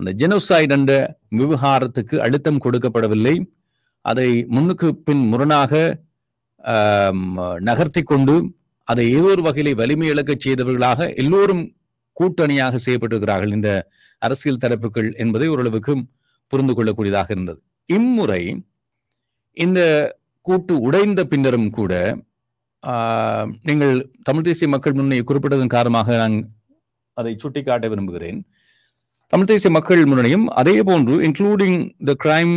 Speaker 1: அந்த ஜெனோசைட் என்ற விவகாரத்துக்கு அழுத்தம் கொடுக்கப்படவில்லை அதை முன்னுக்கு பின் முரணாக நகர்த்தி கொண்டு அதை ஏதோ ஒரு வகையிலே வலிமை இழக்க செய்தவர்களாக எல்லோரும் கூட்டணியாக செய்யப்பட்டிருக்கிறார்கள் இந்த அரசியல் தரப்புகள் என்பதை ஓரளவுக்கு புரிந்து கொள்ளக்கூடியதாக இருந்தது இம்முறை இந்த கூட்டு உடைந்த பின்னரும் கூட நீங்கள் தமிழ் தேசிய மக்கள் முன்னணி குறிப்பிட்டதன் காரணமாக நான் அதை சுட்டிக்காட்ட விரும்புகிறேன் தமிழ் தேசிய மக்கள் முன்னணியும் அதே போன்று including the crime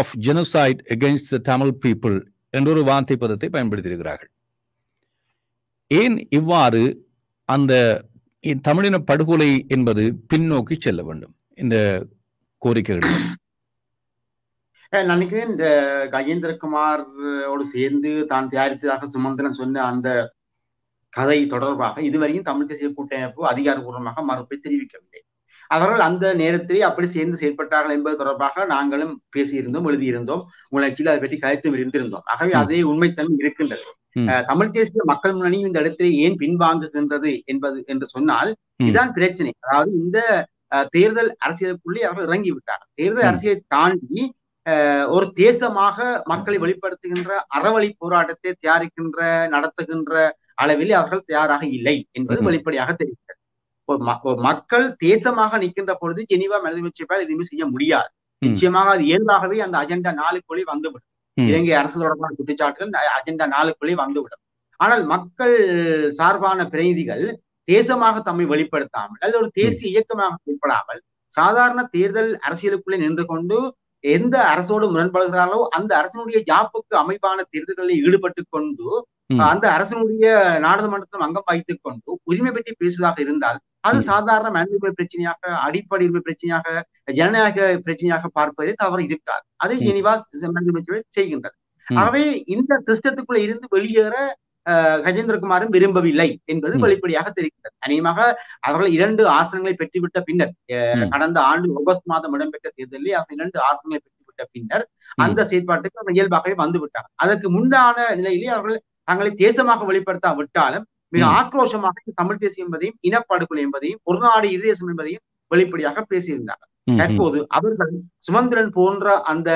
Speaker 1: of genocide against the Tamil people என்றொரு வார்த்தை பதத்தை பயன்படுத்தியிருக்கிறார்கள் ஏன் இவ்வாறு அந்த தமிழின படுகொலை என்பது பின்னோக்கி செல்ல வேண்டும் இந்த கோரிக்கைகள்
Speaker 2: நினைக்கிறேன் இந்த கஜேந்திரகுமாரோடு சேர்ந்து தான் தயாரித்ததாக சுமந்திரன் சொன்ன அந்த கதை தொடர்பாக இதுவரையும் தமிழ் தேசிய கூட்டமைப்பு அதிகாரபூர்வமாக மறுப்பை தெரிவிக்கவில்லை அவர்கள் அந்த நேரத்திலே அப்படி சேர்ந்து செயல்பட்டார்கள் என்பது தொடர்பாக நாங்களும் பேசியிருந்தோம் எழுதியிருந்தோம் உணர்ச்சியில் அதை பற்றி கருத்தும் இருந்திருந்தோம் ஆகவே அதே உண்மைத்தன்மை இருக்கின்றது தமிழ் தேசிய மக்கள் முன்னணி இந்த இடத்திலே ஏன் பின்வாங்குகின்றது என்பது என்று சொன்னால் இதுதான் பிரச்சனை அதாவது இந்த தேர்தல் அரசியலுக்குள்ளே அவர்கள் இறங்கி விட்டார் தேர்தல் அரசியலை தாண்டி ஒரு தேசமாக மக்களை வெளிப்படுத்துகின்ற அறவழி போராட்டத்தை தயாரிக்கின்ற நடத்துகின்ற அளவில் அவர்கள் தயாராக இல்லை என்பது வெளிப்படையாக தெரிகிறது மக்கள் தேசமாக நிற்கின்ற பொழுது ஜெனிவா மனிதமைச்சப்பால் எதுவுமே செய்ய முடியாது நிச்சயமாக அது இயல்பாகவே அந்த அஜெண்டா நாளுக்குள்ளே வந்துவிடும் இலங்கை அரசு தொடர்பான குற்றச்சாட்டுகள் அஜெண்டா நாளுக்குள்ளே வந்துவிடும் ஆனால் மக்கள் சார்பான பிரதிநிதிகள் தேசமாக தம்மை வெளிப்படுத்தாமல் அல்லது ஒரு தேசிய இயக்கமாக வெளிப்படாமல் சாதாரண தேர்தல் அரசியலுக்குள்ளே நின்று கொண்டு எந்த அரசோடு முரண்படுகிறாங்களோ அந்த அரசனுடைய ஜாப்புக்கு அமைப்பான தேர்தல்களில் ஈடுபட்டு கொண்டு அந்த அரசனுடைய நாடாளுமன்றத்தில் அங்கம் வைத்துக் கொண்டு உரிமை பற்றி பேசுவதாக இருந்தால் அது சாதாரண மனித பிரச்சனையாக அடிப்படை உரிமை பிரச்சனையாக ஜனநாயக பிரச்சனையாக பார்ப்பதே தவறு இருக்கார் அதை இனிவா செய்கின்றனர் ஆகவே இந்த திருஷ்டத்துக்குள்ள இருந்து வெளியேற கஜேந்திரகுமாரும் விரும்பவில்லை என்பது வெளிப்படையாக தெரிகிறது அநேகமாக அவர்கள் இரண்டு ஆசனங்களை பெற்றுவிட்ட பின்னர் கடந்த ஆண்டு ஆகஸ்ட் மாதம் இடம்பெற்ற தேர்தலில் அவர் இரண்டு ஆசனங்களை பெற்றுவிட்ட பின்னர் அந்த செயற்பாட்டுக்கு அவர் இயல்பாகவே வந்து விட்டார் அதற்கு முந்தான நிலையிலே அவர்கள் தங்களை தேசமாக வெளிப்படுத்தா விட்டாலும் மிக ஆக்ரோஷமாக தமிழ் தேசம் என்பதையும் இனப்படுகொலை என்பதையும் ஒரு நாடு இரு தேசம் என்பதையும் வெளிப்படையாக பேசியிருந்தார்கள் தற்போது அவர்கள் சுமந்திரன் போன்ற அந்த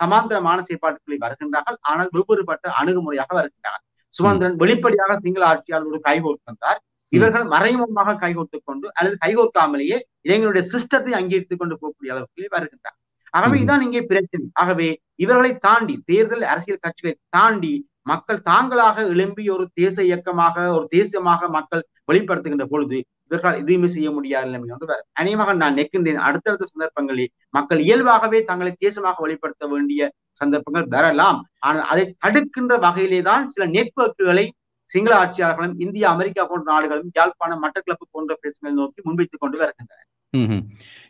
Speaker 2: சமாந்திரமான செயற்பாடுகளை வருகின்றார்கள் ஆனால் வெவ்வேறுபட்ட அணுகுமுறையாக வருகின்றார்கள் சுமந்திரன் வெளிப்படையாக சிங்கள ஆட்சியாளரோடு கைகோர்த்து வந்தார் இவர்கள் மறைமுகமாக கைகோர்த்து கொண்டு அல்லது கைகோர்க்காமலேயே இளைஞருடைய சிஸ்டத்தை அங்கீகரித்துக் கொண்டு போகக்கூடிய அளவுக்கு வருகின்றார் ஆகவே இதான் இங்கே பிரச்சனை ஆகவே இவர்களை தாண்டி தேர்தல் அரசியல் கட்சிகளை தாண்டி மக்கள் தாங்களாக எழும்பி ஒரு தேச இயக்கமாக ஒரு தேசியமாக மக்கள் வெளிப்படுத்துகின்ற பொழுது இவர்களால் எதுவுமே செய்ய முடியாது என்று அநேகமாக நான் நிற்கின்றேன் அடுத்தடுத்த சந்தர்ப்பங்களில் மக்கள் இயல்பாகவே தங்களை தேசமாக வெளிப்படுத்த வேண்டிய சந்தர்ப்பங்கள் வரலாம் ஆனால் அதை தடுக்கின்ற வகையிலே தான் சில நெட்வொர்க்குகளை சிங்கள ஆட்சியாளர்களும் இந்தியா அமெரிக்கா போன்ற நாடுகளும் யாழ்ப்பாணம் மட்டக்கிழப்பு போன்ற பிரச்சனைகளை நோக்கி முன்வைத்துக் கொண்டு வருகின்றன
Speaker 1: ம்ஹ்ம்.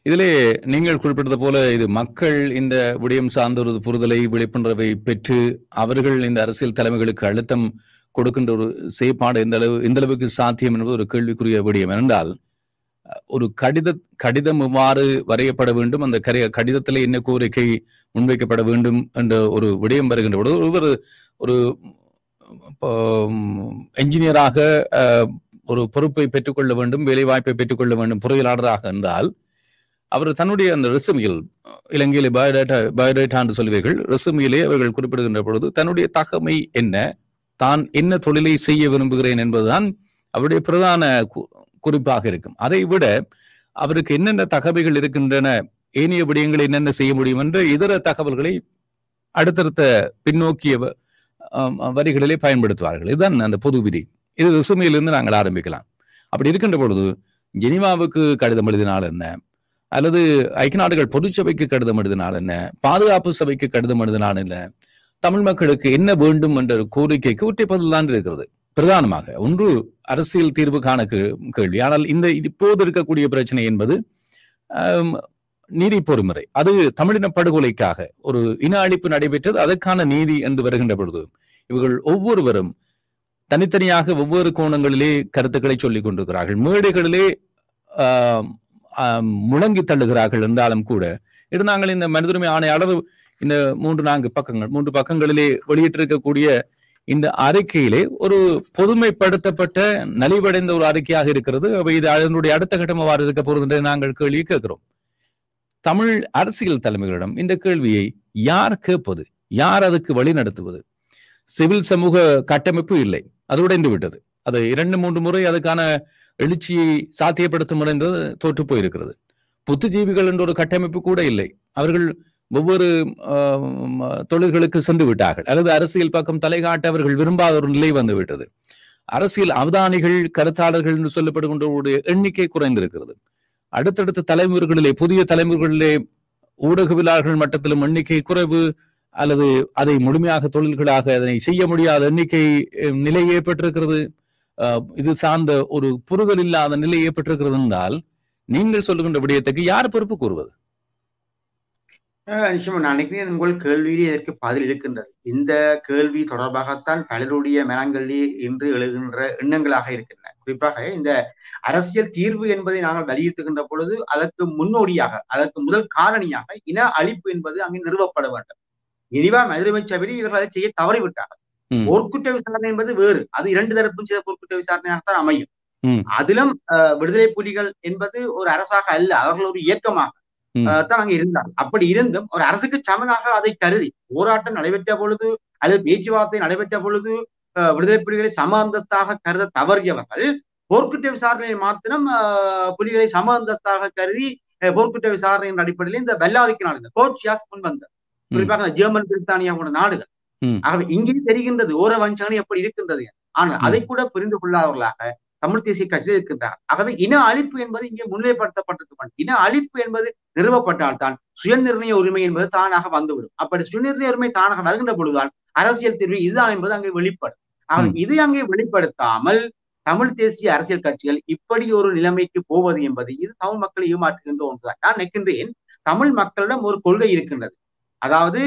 Speaker 1: இதிலே நீங்கள் குறிப்பிட்டது போல, இது மக்கள் இந்த விடயம் சார்ந்த ஒரு புரிதலை, விழிப்புணர்வை பெற்று, அவர்கள் இந்த அரசியல் தலைமைகளுக்கு அழுத்தம் கொடுக்கின்ற ஒரு செயற்பாடு எந்த அளவு எந்த அளவுக்கு சாத்தியம் என்பது ஒரு கேள்விக்குரிய விடயம். என்றால் ஒரு கடித கடிதம் இவ்வாறு வரையப்பட வேண்டும், அந்த கரைய கடிதத்திலே என்ன கோரிக்கை முன்வைக்கப்பட வேண்டும் என்ற ஒரு விடயம் வருகின்ற ஒரு ஒருவர் ஒரு இப்போ என்ஜினியராக ஒரு பொறுப்பை பெற்றுக்கொள்ள வேண்டும் வேலை வாய்ப்பை பெற்றுக்கொள்ள வேண்டும் பொறியியலாளராக என்றால் அவர் தன்னுடைய அந்த ரிசுமியில் இலங்கையிலே பயோடேட்டா பயோடேட்டா என்று சொல்வீர்கள் ரிசுமியிலே அவர்கள் குறிப்பிடுகின்ற பொழுது தன்னுடைய தகமை என்ன தான் என்ன தொழிலை செய்ய விரும்புகிறேன் என்பதுதான் அவருடைய பிரதான குறிப்பாக இருக்கும் அதை விட அவருக்கு என்னென்ன தகவல்கள் இருக்கின்றன ஏனைய விடயங்களை என்னென்ன செய்ய முடியும் என்ற இதர தகவல்களை அடுத்தடுத்த பின்னோக்கிய வரிகளிலே பயன்படுத்துவார்கள் இதுதான் அந்த பொது விதி இது ரெசுமையிலிருந்து நாங்கள் ஆரம்பிக்கலாம் அப்படி இருக்கின்ற பொழுது ஜெனிவாவுக்கு கடிதம் எழுதினால் என்ன அல்லது ஐக்கிய நாடுகள் பொதுச்சபைக்கு கடிதம் எழுதினால் என்ன பாதுகாப்பு சபைக்கு கடிதம் எழுதினால் என்ன தமிழ் மக்களுக்கு என்ன வேண்டும் என்ற கோரிக்கைக்கு ஒற்றை தான் இருக்கிறது பிரதானமாக ஒன்று அரசியல் தீர்வு காண கேள்வி ஆனால் இந்த இப்போது இருக்கக்கூடிய பிரச்சனை என்பது நீதி பொறுமுறை அது தமிழின படுகொலைக்காக ஒரு இன அழிப்பு நடைபெற்றது அதற்கான நீதி என்று வருகின்ற பொழுது இவர்கள் ஒவ்வொருவரும் தனித்தனியாக ஒவ்வொரு கோணங்களிலே கருத்துக்களை சொல்லிக் கொண்டிருக்கிறார்கள் மேடைகளிலே முழங்கி தள்ளுகிறார்கள் என்றாலும் கூட இருந்தாங்கள் இந்த மனிதரிமை ஆணையாளர் இந்த மூன்று நான்கு பக்கங்கள் மூன்று பக்கங்களிலே வெளியிட்டிருக்கக்கூடிய இந்த அறிக்கையிலே ஒரு பொதுமைப்படுத்தப்பட்ட நலிவடைந்த ஒரு அறிக்கையாக இருக்கிறது இது அதனுடைய அடுத்த கட்டமாக அவ்வாறு இருக்க போகிறது என்று நாங்கள் கேள்வி கேட்கிறோம் தமிழ் அரசியல் தலைமைகளிடம் இந்த கேள்வியை யார் கேட்பது யார் அதுக்கு வழி நடத்துவது சிவில் சமூக கட்டமைப்பு இல்லை அது உடைந்து விட்டது அது இரண்டு மூன்று முறை அதுக்கான எழுச்சியை சாத்தியப்படுத்த முறைந்தது தோற்று போயிருக்கிறது புத்துஜீவிகள் என்ற ஒரு கட்டமைப்பு கூட இல்லை அவர்கள் ஒவ்வொரு தொழில்களுக்கு சென்று விட்டார்கள் அல்லது அரசியல் பக்கம் தலைகாட்ட அவர்கள் விரும்பாத ஒரு நிலை வந்துவிட்டது அரசியல் அவதானிகள் கருத்தாளர்கள் என்று சொல்லப்படுகின்றவருடைய எண்ணிக்கை குறைந்திருக்கிறது அடுத்தடுத்த தலைமுறைகளிலே புதிய தலைமுறைகளிலே ஊடகவியலாளர்கள் மட்டத்திலும் எண்ணிக்கை குறைவு அல்லது அதை முழுமையாக தொழில்களாக அதனை செய்ய முடியாத எண்ணிக்கை நிலை ஏற்பட்டிருக்கிறது இது சார்ந்த ஒரு புரிதல் இல்லாத நிலை ஏற்பட்டிருக்கிறது என்றால் நீங்கள் சொல்லுகின்ற விடயத்துக்கு யார் பொறுப்பு கூறுவது
Speaker 2: நான் நினைக்கிறேன் உங்கள் கேள்வியிலே இதற்கு பதில் இருக்கின்றது இந்த கேள்வி தொடர்பாகத்தான் பலருடைய மேலாண்களிலே இன்று எழுகின்ற எண்ணங்களாக இருக்கின்றன குறிப்பாக இந்த அரசியல் தீர்வு என்பதை நாங்கள் வலியுறுத்துகின்ற பொழுது அதற்கு முன்னோடியாக அதற்கு முதல் காரணியாக இன அழிப்பு என்பது அங்கே நிறுவப்பட வேண்டும் இனிவா மதுரை சபரி இவர்கள் அதை செய்ய தவறிவிட்டார்கள் போர்க்குற்ற விசாரணை என்பது வேறு அது இரண்டு தரப்பும் செய்த போர்க்குற்ற விசாரணையாகத்தான் அமையும் அதிலும் விடுதலை புலிகள் என்பது ஒரு அரசாக அல்ல அவர்கள் ஒரு இயக்கமாக தான் அங்க இருந்தார் அப்படி இருந்தும் ஒரு அரசுக்கு சமனாக அதை கருதி போராட்டம் நடைபெற்ற பொழுது அல்லது பேச்சுவார்த்தை நடைபெற்ற பொழுது விடுதலை புலிகளை சம அந்தஸ்தாக கருத தவறியவர்கள் போர்க்குற்ற விசாரணையை மாத்திரம் புலிகளை சம அந்தஸ்தாக கருதி போர்க்குற்ற விசாரணையின் அடிப்படையில் இந்த வெள்ளாதிக்கு நாடுகள் இந்த குறிப்பாக ஜெர்மன் பிரித்தானியா போன்ற நாடுகள் ஆகவே இங்கே தெரிகின்றது ஓர வஞ்சாணி எப்படி இருக்கின்றது ஆனால் அதை கூட புரிந்து கொள்ளாதவர்களாக தமிழ் தேசிய கட்சியில் இருக்கின்றார் ஆகவே இன அழிப்பு என்பது இங்கே முன்னிலைப்படுத்தப்பட்டிருக்கும் இன அழிப்பு என்பது நிறுவப்பட்டால்தான் சுய நிர்ணய உரிமை என்பது தானாக வந்துவிடும் அப்படி சுயநிர்ணய உரிமை தானாக வருகின்ற பொழுதுதான் அரசியல் தீர்வு இதுதான் என்பது அங்கே வெளிப்படும் ஆகவே இது அங்கே வெளிப்படுத்தாமல் தமிழ் தேசிய அரசியல் கட்சிகள் இப்படி ஒரு நிலைமைக்கு போவது என்பது இது தமிழ் மக்களை ஏமாற்றுகின்ற ஒன்றுதான் நான் நினைக்கின்றேன் தமிழ் மக்களிடம் ஒரு கொள்கை இருக்கின்றது அதாவது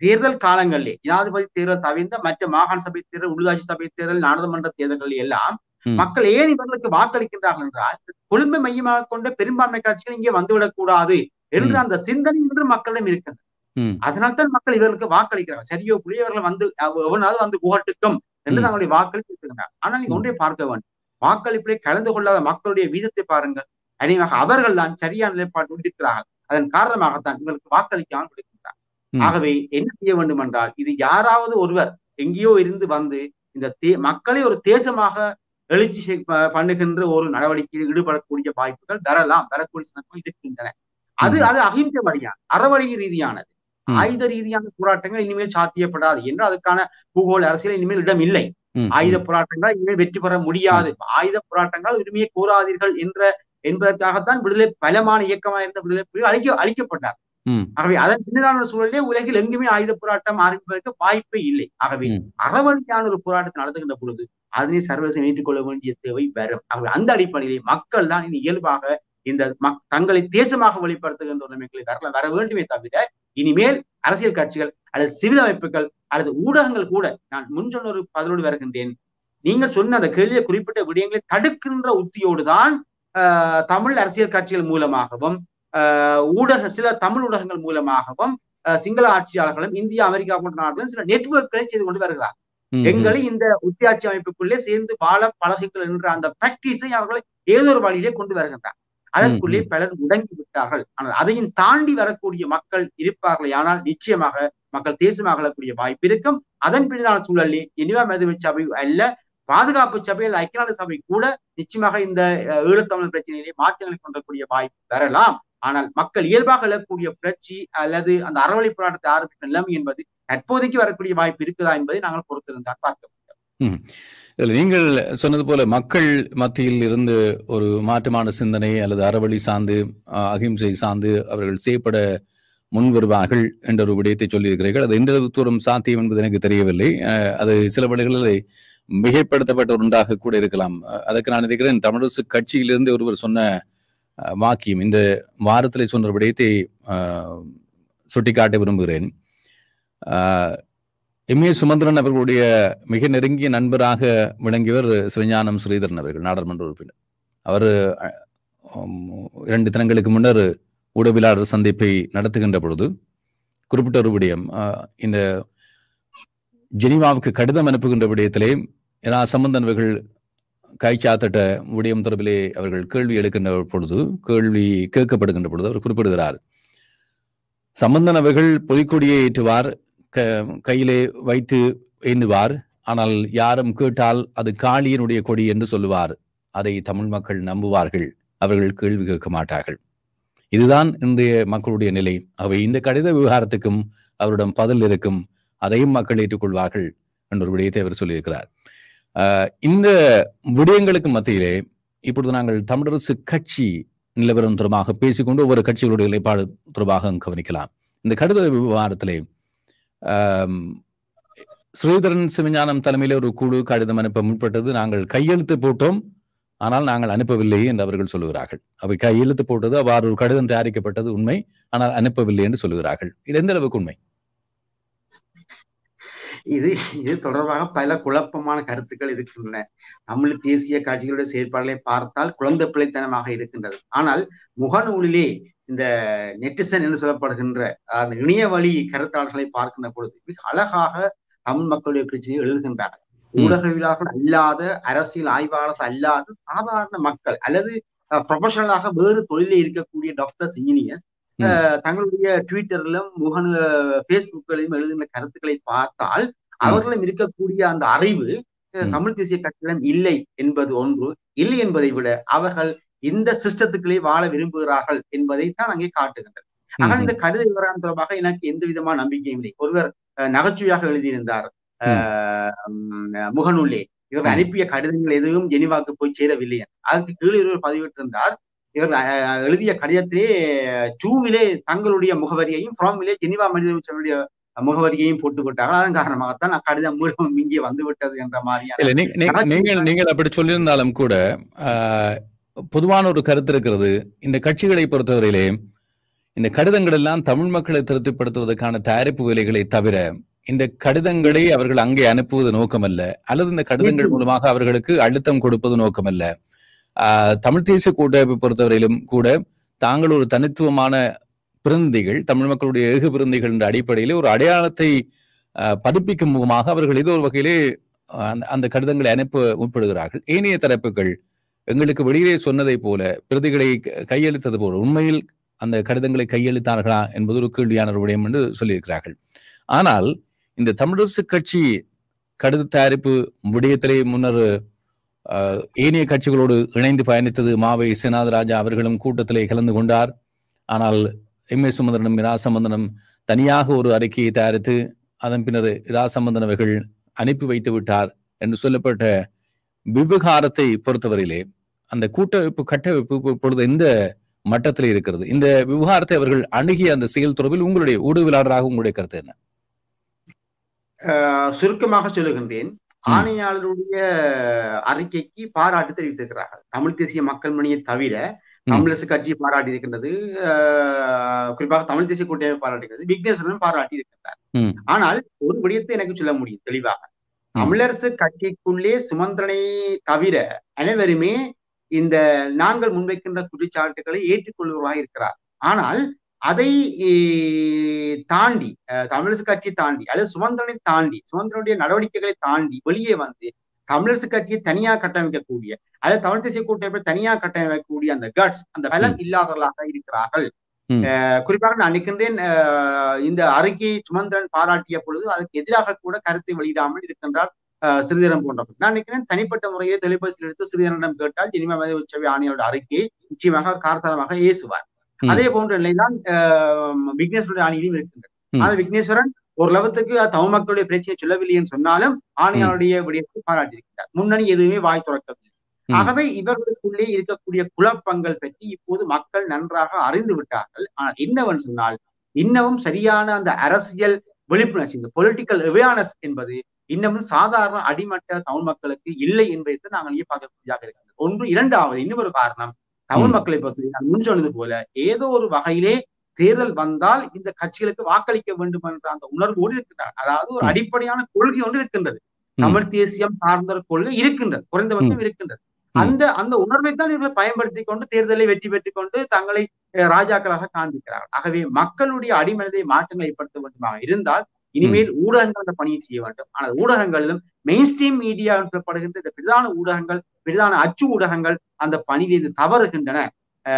Speaker 2: தேர்தல் காலங்களிலே ஜனாதிபதி தேர்தல் தவிர்ந்த மற்ற மாகாண சபை தேர்தல் உள்ளாட்சி சபை தேர்தல் நாடாளுமன்ற தேர்தல்கள் எல்லாம் மக்கள் ஏன் இவர்களுக்கு வாக்களிக்கின்றார்கள் என்றால் கொழும்பை மையமாக கொண்ட பெரும்பான்மை கட்சிகள் இங்கே வந்துவிடக்கூடாது என்று அந்த சிந்தனை என்று மக்களிடம் அதனால் அதனால்தான் மக்கள் இவர்களுக்கு வாக்களிக்கிறார்கள் சரியோ புரியவர்கள் வந்து எவனாவது வந்து புகட்டுக்கும் என்று தங்களுடைய வாக்களித்து இருக்கின்றார் ஆனால் நீங்க ஒன்றே பார்க்க வேண்டும் வாக்களிப்பிலே கலந்து கொள்ளாத மக்களுடைய வீதத்தை பாருங்கள் அநேகமாக அவர்கள் தான் சரியான நிலைப்பாடு கொண்டிருக்கிறார்கள் அதன் காரணமாகத்தான் இவர்களுக்கு வாக்களிக்காமல் விடுகின்றார் ஆகவே என்ன செய்ய வேண்டும் என்றால் இது யாராவது ஒருவர் எங்கேயோ இருந்து வந்து இந்த தே மக்களை ஒரு தேசமாக எழுச்சி பண்ணுகின்ற ஒரு நடவடிக்கையில் ஈடுபடக்கூடிய வாய்ப்புகள் தரலாம் தரக்கூடிய சந்தர்ப்பம் இருக்கின்றன அது அது அகிம்ச வழியான அறவழி ரீதியானது ஆயுத ரீதியான போராட்டங்கள் இனிமேல் சாத்தியப்படாது என்று அதுக்கான பூகோள அரசியல் இனிமேல் இடம் இல்லை ஆயுத போராட்டங்கள் இனிமேல் வெற்றி பெற முடியாது ஆயுத போராட்டங்கள் உரிமையை கூறாதீர்கள் என்ற என்பதற்காகத்தான் விடுதலை பலமான இயக்கமாக இருந்த விடுதலை புலிகள் அழிக்க அழிக்கப்பட்டார் ஆகவே அதன் பின்னரான சூழலே உலகில் எங்குமே ஆயுத போராட்டம் ஆரம்பிப்பதற்கு வாய்ப்பே இல்லை ஆகவே அறவழியான ஒரு போராட்டத்தை நடத்துகின்ற பொழுது அதனை சர்வதேசம் ஏற்றுக்கொள்ள வேண்டிய தேவை வரும் ஆகவே அந்த அடிப்படையிலே மக்கள் தான் இனி இயல்பாக இந்த தங்களை தேசமாக வெளிப்படுத்துகின்ற நிலைமைகளை வரல வர வேண்டுமே தவிர இனிமேல் அரசியல் கட்சிகள் அல்லது சிவில் அமைப்புகள் அல்லது ஊடகங்கள் கூட நான் முன் சொன்ன ஒரு பதிலோடு வருகின்றேன் நீங்கள் சொன்ன அந்த கேள்வியை குறிப்பிட்ட விடயங்களை தடுக்கின்ற உத்தியோடு தான் தமிழ் அரசியல் கட்சிகள் மூலமாகவும் ஊடக சில தமிழ் ஊடகங்கள் மூலமாகவும் சிங்கள ஆட்சியாளர்களும் இந்தியா அமெரிக்கா போன்ற நாடுகளும் சில நெட்ஒர்க்களை செய்து கொண்டு வருகிறார் எங்களை இந்த உத்தியாட்சி அமைப்புக்குள்ளே சேர்ந்து வாழ பழகுகள் என்ற அந்த பிராக்டிஸை அவர்கள் ஏதோ ஒரு வழியிலே கொண்டு வருகின்றார் அதற்குள்ளே பலர் உடங்கி விட்டார்கள் ஆனால் அதையும் தாண்டி வரக்கூடிய மக்கள் இருப்பார்கள் ஆனால் நிச்சயமாக மக்கள் தேசமாக வாய்ப்பு இருக்கும் அதன் பின்னான சூழலில் இனிவா மேதவி சபை அல்ல பாதுகாப்பு சபையில் ஐக்கிய சபை கூட நிச்சயமாக இந்த ஈழத்தமிழ் பிரச்சனையிலே மாற்றங்களை கொண்டக்கூடிய வாய்ப்பு பெறலாம் ஆனால் மக்கள் இயல்பாக எழக்கூடிய புரட்சி அல்லது அந்த அறவழி போராட்டத்தை ஆரம்பிக்கும் நிலைமை என்பது தற்போதைக்கு வரக்கூடிய வாய்ப்பு இருக்குதா என்பதை நாங்கள் பொறுத்திருந்தால் பார்க்க
Speaker 1: இதில் நீங்கள் சொன்னது போல மக்கள் மத்தியில் இருந்து ஒரு மாற்றமான சிந்தனை அல்லது அறவழி சார்ந்து அகிம்சை சார்ந்து அவர்கள் செய்யப்பட முன் வருவார்கள் என்ற ஒரு விடயத்தை சொல்லியிருக்கிறீர்கள் அது எந்த தூரம் சாத்தியம் என்பது எனக்கு தெரியவில்லை அது சில வழிகளில் மிகைப்படுத்தப்பட்ட ஒன்றாக கூட இருக்கலாம் அதற்கு நான் இருக்கிறேன் தமிழரசு கட்சியிலிருந்து ஒருவர் சொன்ன வாக்கியம் இந்த வாரத்தில் சொன்ன விடயத்தை சுட்டிக்காட்ட விரும்புகிறேன் எம் ஏ சுமந்திரன் அவர்களுடைய மிக நெருங்கிய நண்பராக விளங்கியவர் சிவஞானம் ஸ்ரீதரன் அவர்கள் நாடாளுமன்ற உறுப்பினர் அவர் இரண்டு தினங்களுக்கு முன்னர் ஊடகவியலாளர் சந்திப்பை நடத்துகின்ற பொழுது குறிப்பிட்ட ஒரு விடயம் இந்த ஜெனிவாவுக்கு கடிதம் அனுப்புகின்ற விடயத்திலே ஏன்னா சம்பந்தன் அவர்கள் காய்ச்சாத்தட்ட விடயம் தொடர்பிலே அவர்கள் கேள்வி எடுக்கின்ற பொழுது கேள்வி கேட்கப்படுகின்ற பொழுது அவர் குறிப்பிடுகிறார் சம்பந்தன் அவர்கள் பொய்க்கொடியை ஏற்றுவார் க கையிலே வைத்து ஏந்துவார் ஆனால் யாரும் கேட்டால் அது காளியனுடைய கொடி என்று சொல்லுவார் அதை தமிழ் மக்கள் நம்புவார்கள் அவர்கள் கேள்வி கேட்க மாட்டார்கள் இதுதான் இன்றைய மக்களுடைய நிலை அவை இந்த கடித விவகாரத்துக்கும் அவரிடம் பதில் இருக்கும் அதையும் மக்கள் ஏற்றுக்கொள்வார்கள் என்ற ஒரு விடயத்தை அவர் சொல்லியிருக்கிறார் இந்த விடயங்களுக்கு மத்தியிலே இப்பொழுது நாங்கள் தமிழரசு கட்சி நிலவரம் தொடர்பாக பேசிக்கொண்டு ஒவ்வொரு கட்சிகளுடைய நிலைப்பாடு தொடர்பாக கவனிக்கலாம் இந்த கடுத விவகாரத்திலே ஸ்ரீதரன் சிவஞானம் தலைமையில் ஒரு குழு கடிதம் அனுப்ப முற்பட்டது நாங்கள் கையெழுத்து போட்டோம் ஆனால் நாங்கள் அனுப்பவில்லை என்று அவர்கள் சொல்லுகிறார்கள் அவை கையெழுத்து போட்டது அவ்வாறு ஒரு கடிதம் தயாரிக்கப்பட்டது உண்மை ஆனால் அனுப்பவில்லை என்று சொல்லுகிறார்கள் இது எந்த அளவுக்கு உண்மை
Speaker 2: இது இது தொடர்பாக பல குழப்பமான கருத்துக்கள் இருக்கின்றன தமிழ் தேசிய கட்சிகளுடைய செயற்பாடுகளை பார்த்தால் குழந்தை பிள்ளைத்தனமாக இருக்கின்றது ஆனால் முகநூலிலே இந்த நெட்டிசன் என்று சொல்லப்படுகின்ற அந்த இணைய வழி கருத்தாளர்களை பார்க்கின்ற பொழுது மிக அழகாக தமிழ் மக்களுடைய பிரச்சனையை எழுதுகின்றார்கள் ஊடகவியலாளர்கள் அல்லாத அரசியல் ஆய்வாளர் அல்லாத சாதாரண மக்கள் அல்லது ப்ரொஃபஷனலாக வேறு தொழிலில் இருக்கக்கூடிய டாக்டர்ஸ் இன்ஜினியர்ஸ் தங்களுடைய ட்விட்டரிலும் முகன் பேஸ்புக்கிலும் எழுதின கருத்துக்களை பார்த்தால் அவர்களிடம் இருக்கக்கூடிய அந்த அறிவு தமிழ் தேசிய கட்சியிடம் இல்லை என்பது ஒன்று இல்லை என்பதை விட அவர்கள் இந்த சிஸ்டத்துக்களே வாழ விரும்புகிறார்கள் என்பதைத்தான் அங்கே காட்டுகின்றனர் ஆனால் இந்த கடித விவரம் தொடர்பாக எனக்கு எந்த விதமான நம்பிக்கையும் இல்லை ஒருவர் நகைச்சுவையாக எழுதியிருந்தார் முகநூலே இவர் அனுப்பிய கடிதங்கள் எதுவும் ஜெனிவாக்கு போய் சேரவில்லை அதற்கு கீழே ஒருவர் பதிவிட்டிருந்தார் இவர்கள் எழுதிய கடிதத்திலே ஜூவிலே தங்களுடைய முகவரியையும் ஃப்ரோமிலே ஜெனிவா மனிதனுடைய முகவரியையும் போட்டு விட்டார்கள் அதன் காரணமாகத்தான் அக்கடிதம் முழுவதும் இங்கே வந்துவிட்டது என்ற மாதிரியான நீங்கள் நீங்கள்
Speaker 1: அப்படி சொல்லியிருந்தாலும் கூட பொதுவான ஒரு கருத்து இருக்கிறது இந்த கட்சிகளை பொறுத்தவரையிலே இந்த கடிதங்கள் எல்லாம் தமிழ் மக்களை திருப்திப்படுத்துவதற்கான தயாரிப்பு வேலைகளை தவிர இந்த கடிதங்களை அவர்கள் அங்கே அனுப்புவது நோக்கமல்ல அல்லது இந்த கடிதங்கள் மூலமாக அவர்களுக்கு அழுத்தம் கொடுப்பது நோக்கமல்ல தமிழ் தேசிய கூட்டமைப்பை பொறுத்தவரையிலும் கூட தாங்கள் ஒரு தனித்துவமான பிறந்திகள் தமிழ் மக்களுடைய ஏகு பிறந்திகள் என்ற அடிப்படையிலே ஒரு அடையாளத்தை பதிப்பிக்கும் முகமாக அவர்கள் ஏதோ ஒரு வகையிலே அந்த கடிதங்களை அனுப்ப முற்படுகிறார்கள் ஏனைய தரப்புகள் எங்களுக்கு வெளியிலே சொன்னதை போல பிரதிகளை கையளித்தது போல உண்மையில் அந்த கடிதங்களை கையளித்தார்களா என்பது ஒரு கேள்வியான விடயம் என்று சொல்லியிருக்கிறார்கள் ஆனால் இந்த தமிழரசு கட்சி கடித தயாரிப்பு விடயத்திலே முன்னர் ஏனைய கட்சிகளோடு இணைந்து பயணித்தது மாவை சிநாதராஜா அவர்களும் கூட்டத்திலே கலந்து கொண்டார் ஆனால் எம் ஏ சுமந்திரனும் இராசமந்தனும் தனியாக ஒரு அறிக்கையை தயாரித்து அதன் பின்னர் இராசமந்தன் அவர்கள் அனுப்பி வைத்து விட்டார் என்று சொல்லப்பட்ட விவகாரத்தை பொறுத்தவரையிலே அந்த கூட்டமைப்பு கட்டமைப்பு இப்பொழுது இந்த மட்டத்தில் இருக்கிறது இந்த விவகாரத்தை அவர்கள் அணுகிய அந்த செயல் தொடர்பில் உங்களுடைய ஊடுவிலாளராக உங்களுடைய கருத்து என்ன
Speaker 2: சுருக்கமாக சொல்லுகின்றேன் ஆணையாளருடைய அறிக்கைக்கு பாராட்டு தெரிவித்திருக்கிறார்கள் தமிழ் தேசிய மக்கள் மணியை தவிர தமிழரசு கட்சி பாராட்டி இருக்கின்றது குறிப்பாக தமிழ் தேசிய கூட்டமைப்பு பாராட்டுகிறது விக்னேஸ்வரன் பாராட்டி இருக்கின்றார் ஆனால் ஒரு விடயத்தை எனக்கு சொல்ல முடியும் தெளிவாக தமிழரசு கட்சிக்குள்ளே சுமந்திரனை தவிர அனைவருமே இந்த நாங்கள் முன்வைக்கின்ற குற்றச்சாட்டுகளை ஏற்றுக்கொள்வராக இருக்கிறார் ஆனால் அதை தாண்டி தமிழரசு கட்சியை தாண்டி அதாவது சுமந்திரனை தாண்டி சுமந்திரனுடைய நடவடிக்கைகளை தாண்டி வெளியே வந்து தமிழரசு கட்சியை தனியாக கட்டமைக்கக்கூடிய அதாவது தமிழ் தேசிய கூட்டமைப்பை தனியாக கட்டமைக்கக்கூடிய அந்த கட்ஸ் அந்த பலம் இல்லாதவர்களாக இருக்கிறார்கள் குறிப்பாக நான் நினைக்கின்றேன் இந்த அறிக்கையை சுமந்திரன் பாராட்டிய பொழுது அதற்கு எதிராக கூட கருத்தை வெளியிடாமல் இருக்கின்றால் ஸ்ரீதரன் போன்றவர் நான் நினைக்கிறேன் தனிப்பட்ட முறையை தொலைபேசியில் எடுத்து ஸ்ரீதரனிடம் கேட்டால் இனிமே மதிய உச்சவை ஆணையரோட அறிக்கையை நிச்சயமாக கார்த்தாரமாக ஏசுவார் அதே போன்ற நிலைதான் விக்னேஸ்வரன் ஆணையிலும் இருக்கின்றன ஆனால் விக்னேஸ்வரன் ஒரு லவத்துக்கு தமிழ் மக்களுடைய பிரச்சனை சொல்லவில்லைன்னு சொன்னாலும் ஆணையாளருடைய விடயத்தை பாராட்டியிருக்கிறார் முன்னணி எதுவுமே வாய் துறக்கவில்லை ஆகவே இவர்களுக்குள்ளே இருக்கக்கூடிய குழப்பங்கள் பற்றி இப்போது மக்கள் நன்றாக அறிந்து விட்டார்கள் ஆனால் என்னவன் சொன்னால் இன்னமும் சரியான அந்த அரசியல் விழிப்புணர்ச்சி இந்த பொலிட்டிக்கல் அவேர்னஸ் என்பது இன்னமும் சாதாரண அடிமட்ட தமிழ் மக்களுக்கு இல்லை என்பதை நாங்கள் இங்கே பார்க்கக்கூடியதாக ஒன்று இரண்டாவது இன்னொரு காரணம் தமிழ் மக்களை பொறுத்தவரை நான் முன் சொன்னது போல ஏதோ ஒரு வகையிலே தேர்தல் வந்தால் இந்த கட்சிகளுக்கு வாக்களிக்க வேண்டும் என்ற அந்த உணர்வோடு இருக்கின்றார் அதாவது ஒரு அடிப்படையான கொள்கை ஒன்று இருக்கின்றது தமிழ் தேசியம் சார்ந்த கொள்கை இருக்கின்றது குறைந்தபட்சம் இருக்கின்றது அந்த அந்த உணர்வை தான் இவர்கள் பயன்படுத்தி கொண்டு தேர்தலை வெற்றி பெற்றுக் கொண்டு தங்களை ராஜாக்களாக காண்பிக்கிறார்கள் ஆகவே மக்களுடைய அடிமனதை மாற்றங்களை ஏற்படுத்த வேண்டுமாக இருந்தால் இனிமேல் ஊடகங்கள் அந்த பணியை செய்ய வேண்டும் ஆனால் ஊடகங்களிலும் மெயின் ஸ்ட்ரீம் மீடியா சொல்லப்படுகின்ற இந்த பிரதான ஊடகங்கள் பிரதான அச்சு ஊடகங்கள் அந்த பணியிலிருந்து தவறுகின்றன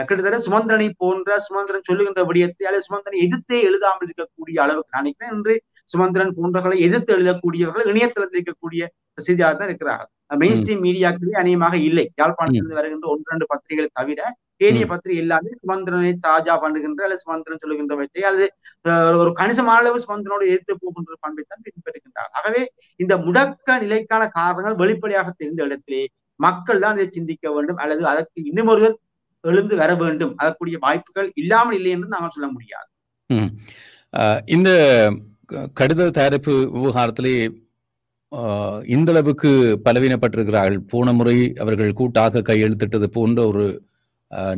Speaker 2: கிட்டத்தட்ட சுமந்திரனை போன்ற சுமந்திரன் சொல்லுகின்ற விடயத்தை அல்லது சுமந்திரனை எதிர்த்தே எழுதாமல் இருக்கக்கூடிய அளவுக்கு நினைக்கிறேன் என்று சுமந்திரன் போன்றவர்களை எதிர்த்து எழுதக்கூடியவர்கள் இணையதளத்தில் இருக்கக்கூடிய செய்தியாக தான் இருக்கிறார்கள் மெயின் ஸ்ட்ரீம் மீடியாக்களே அநேகமாக இல்லை யாழ்ப்பாணத்திலிருந்து வருகின்ற ஒன்று ரெண்டு பத்திரிகைகளை தவிர தேனிய பத்திரி எல்லாமே சுமந்திரனை தாஜா பண்ணுகின்ற அல்லது சுமந்திரன் சொல்லுகின்ற சொல்லுகின்றவற்றை அல்லது ஒரு கணிசமான அளவு சுமந்திரனோடு எதிர்த்து போகின்ற பண்பை தான் பின்பற்றுகின்றார் ஆகவே இந்த முடக்க நிலைக்கான காரணங்கள் வெளிப்படையாக தெரிந்த இடத்திலே மக்கள் தான் இதை சிந்திக்க வேண்டும் அல்லது அதற்கு இன்னும் ஒருவர் எழுந்து வர வேண்டும் அதற்குரிய வாய்ப்புகள் இல்லாமல் இல்லை என்று நாங்கள் சொல்ல முடியாது
Speaker 1: இந்த கடித தயாரிப்பு விவகாரத்திலே இந்த அளவுக்கு பலவீனப்பட்டிருக்கிறார்கள் போன முறை அவர்கள் கூட்டாக கையெழுத்திட்டது போன்ற ஒரு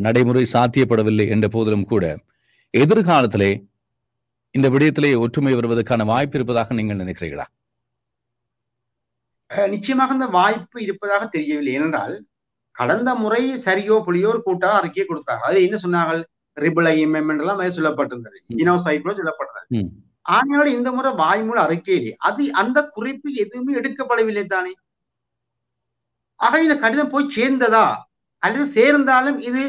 Speaker 1: நடைமுறை சாத்தியப்படவில்லை என்ற போதிலும் கூட எதிர்காலத்திலே இந்த விடயத்திலே ஒற்றுமை வருவதற்கான வாய்ப்பு இருப்பதாக நீங்கள் நினைக்கிறீர்களா
Speaker 2: நிச்சயமாக இந்த வாய்ப்பு இருப்பதாக தெரியவில்லை ஏனென்றால் கடந்த முறை சரியோ புலியோ ஒரு கூட்டாக அறிக்கையை கொடுத்தாங்க அது என்ன சொன்னார்கள் ரிபிள் ஐஎம்எம் சொல்லப்பட்டிருந்தது இனோசைட் சொல்லப்பட்டது ஆனால் இந்த முறை வாய்மூல அறிக்கையிலே அது அந்த குறிப்பு எதுவுமே எடுக்கப்படவில்லை தானே ஆக இந்த கடிதம் போய் சேர்ந்ததா அல்லது சேர்ந்தாலும் இது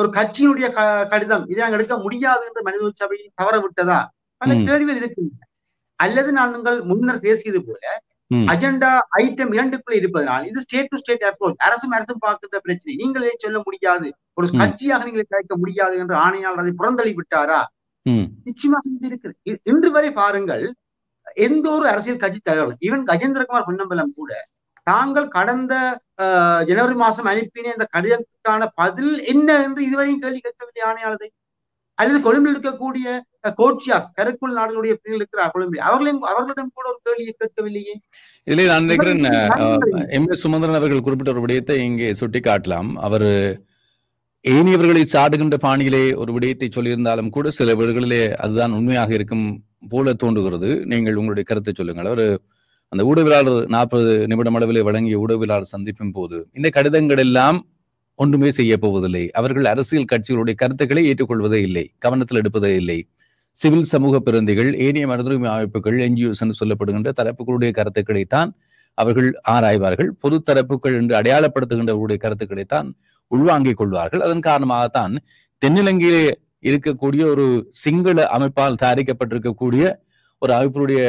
Speaker 2: ஒரு கட்சியினுடைய கடிதம் இதை நாங்கள் எடுக்க முடியாது என்று மனித சபை தவற விட்டதா பல கேள்விகள் இருக்கு அல்லது உங்கள் முன்னர் பேசியது போல அஜெண்டா ஐட்டம் இரண்டுக்குள்ள இருப்பதனால் இது ஸ்டேட் டு ஸ்டேட் அப்ரோச் அரசும் அரசும் பார்க்கின்ற பிரச்சனை நீங்களே சொல்ல முடியாது ஒரு கட்சியாக நீங்கள் கேட்க முடியாது என்று ஆணையாளர் அதை புறந்தளி விட்டாரா நிச்சயமாக இருக்கிறது இன்று வரை பாருங்கள் எந்த ஒரு அரசியல் கட்சி தலைவர்கள் ஈவன் கஜேந்திரகுமார் பொன்னம்பலம் கூட தாங்கள் கடந்த ஜனவரி மாதம் அனுப்பின இந்த கடிதத்துக்கான பதில் என்ன என்று இதுவரையும் கேள்வி கேட்கவில்லை ஆணையாளரை அல்லது கொழும்பில் இருக்கக்கூடிய கோட்சியாஸ் கருக்குள் நாடுகளுடைய பிரிவில் இருக்கிறார் கொழும்பில் அவர்களையும் அவர்களிடம் கூட ஒரு கேள்வியை கேட்கவில்லையே
Speaker 1: இதிலே நான் நினைக்கிறேன் எம் எஸ் சுமந்திரன் அவர்கள் குறிப்பிட்ட ஒரு விடயத்தை இங்கே சுட்டி காட்டலாம் அவர் ஏனியவர்களை சாடுகின்ற பாணியிலே ஒரு விடயத்தை சொல்லியிருந்தாலும் கூட சில வீடுகளிலே அதுதான் உண்மையாக இருக்கும் போல தோன்றுகிறது நீங்கள் உங்களுடைய கருத்தை சொல்லுங்கள் அவர் அந்த ஊடகவியலாளர் நாற்பது நிமிடம் அளவில் வழங்கிய ஊடகவியலாளர் சந்திப்பின் போது இந்த கடிதங்கள் எல்லாம் ஒன்றுமே செய்ய போவதில்லை அவர்கள் அரசியல் கட்சிகளுடைய கருத்துக்களை ஏற்றுக்கொள்வதே இல்லை கவனத்தில் எடுப்பதே இல்லை சிவில் சமூக பிரதிநிதிகள் ஏனைய மனதுரிமை அமைப்புகள் என்ஜிஓஸ் என்று சொல்லப்படுகின்ற தரப்புகளுடைய கருத்துக்களைத்தான் அவர்கள் ஆராய்வார்கள் பொது தரப்புகள் என்று அடையாளப்படுத்துகின்றவர்களுடைய கருத்துக்களைத்தான் உள்வாங்கிக் கொள்வார்கள் அதன் காரணமாகத்தான் தென்னிலங்கையிலே இருக்கக்கூடிய ஒரு சிங்கள அமைப்பால் தயாரிக்கப்பட்டிருக்கக்கூடிய ஒரு அமைப்பினுடைய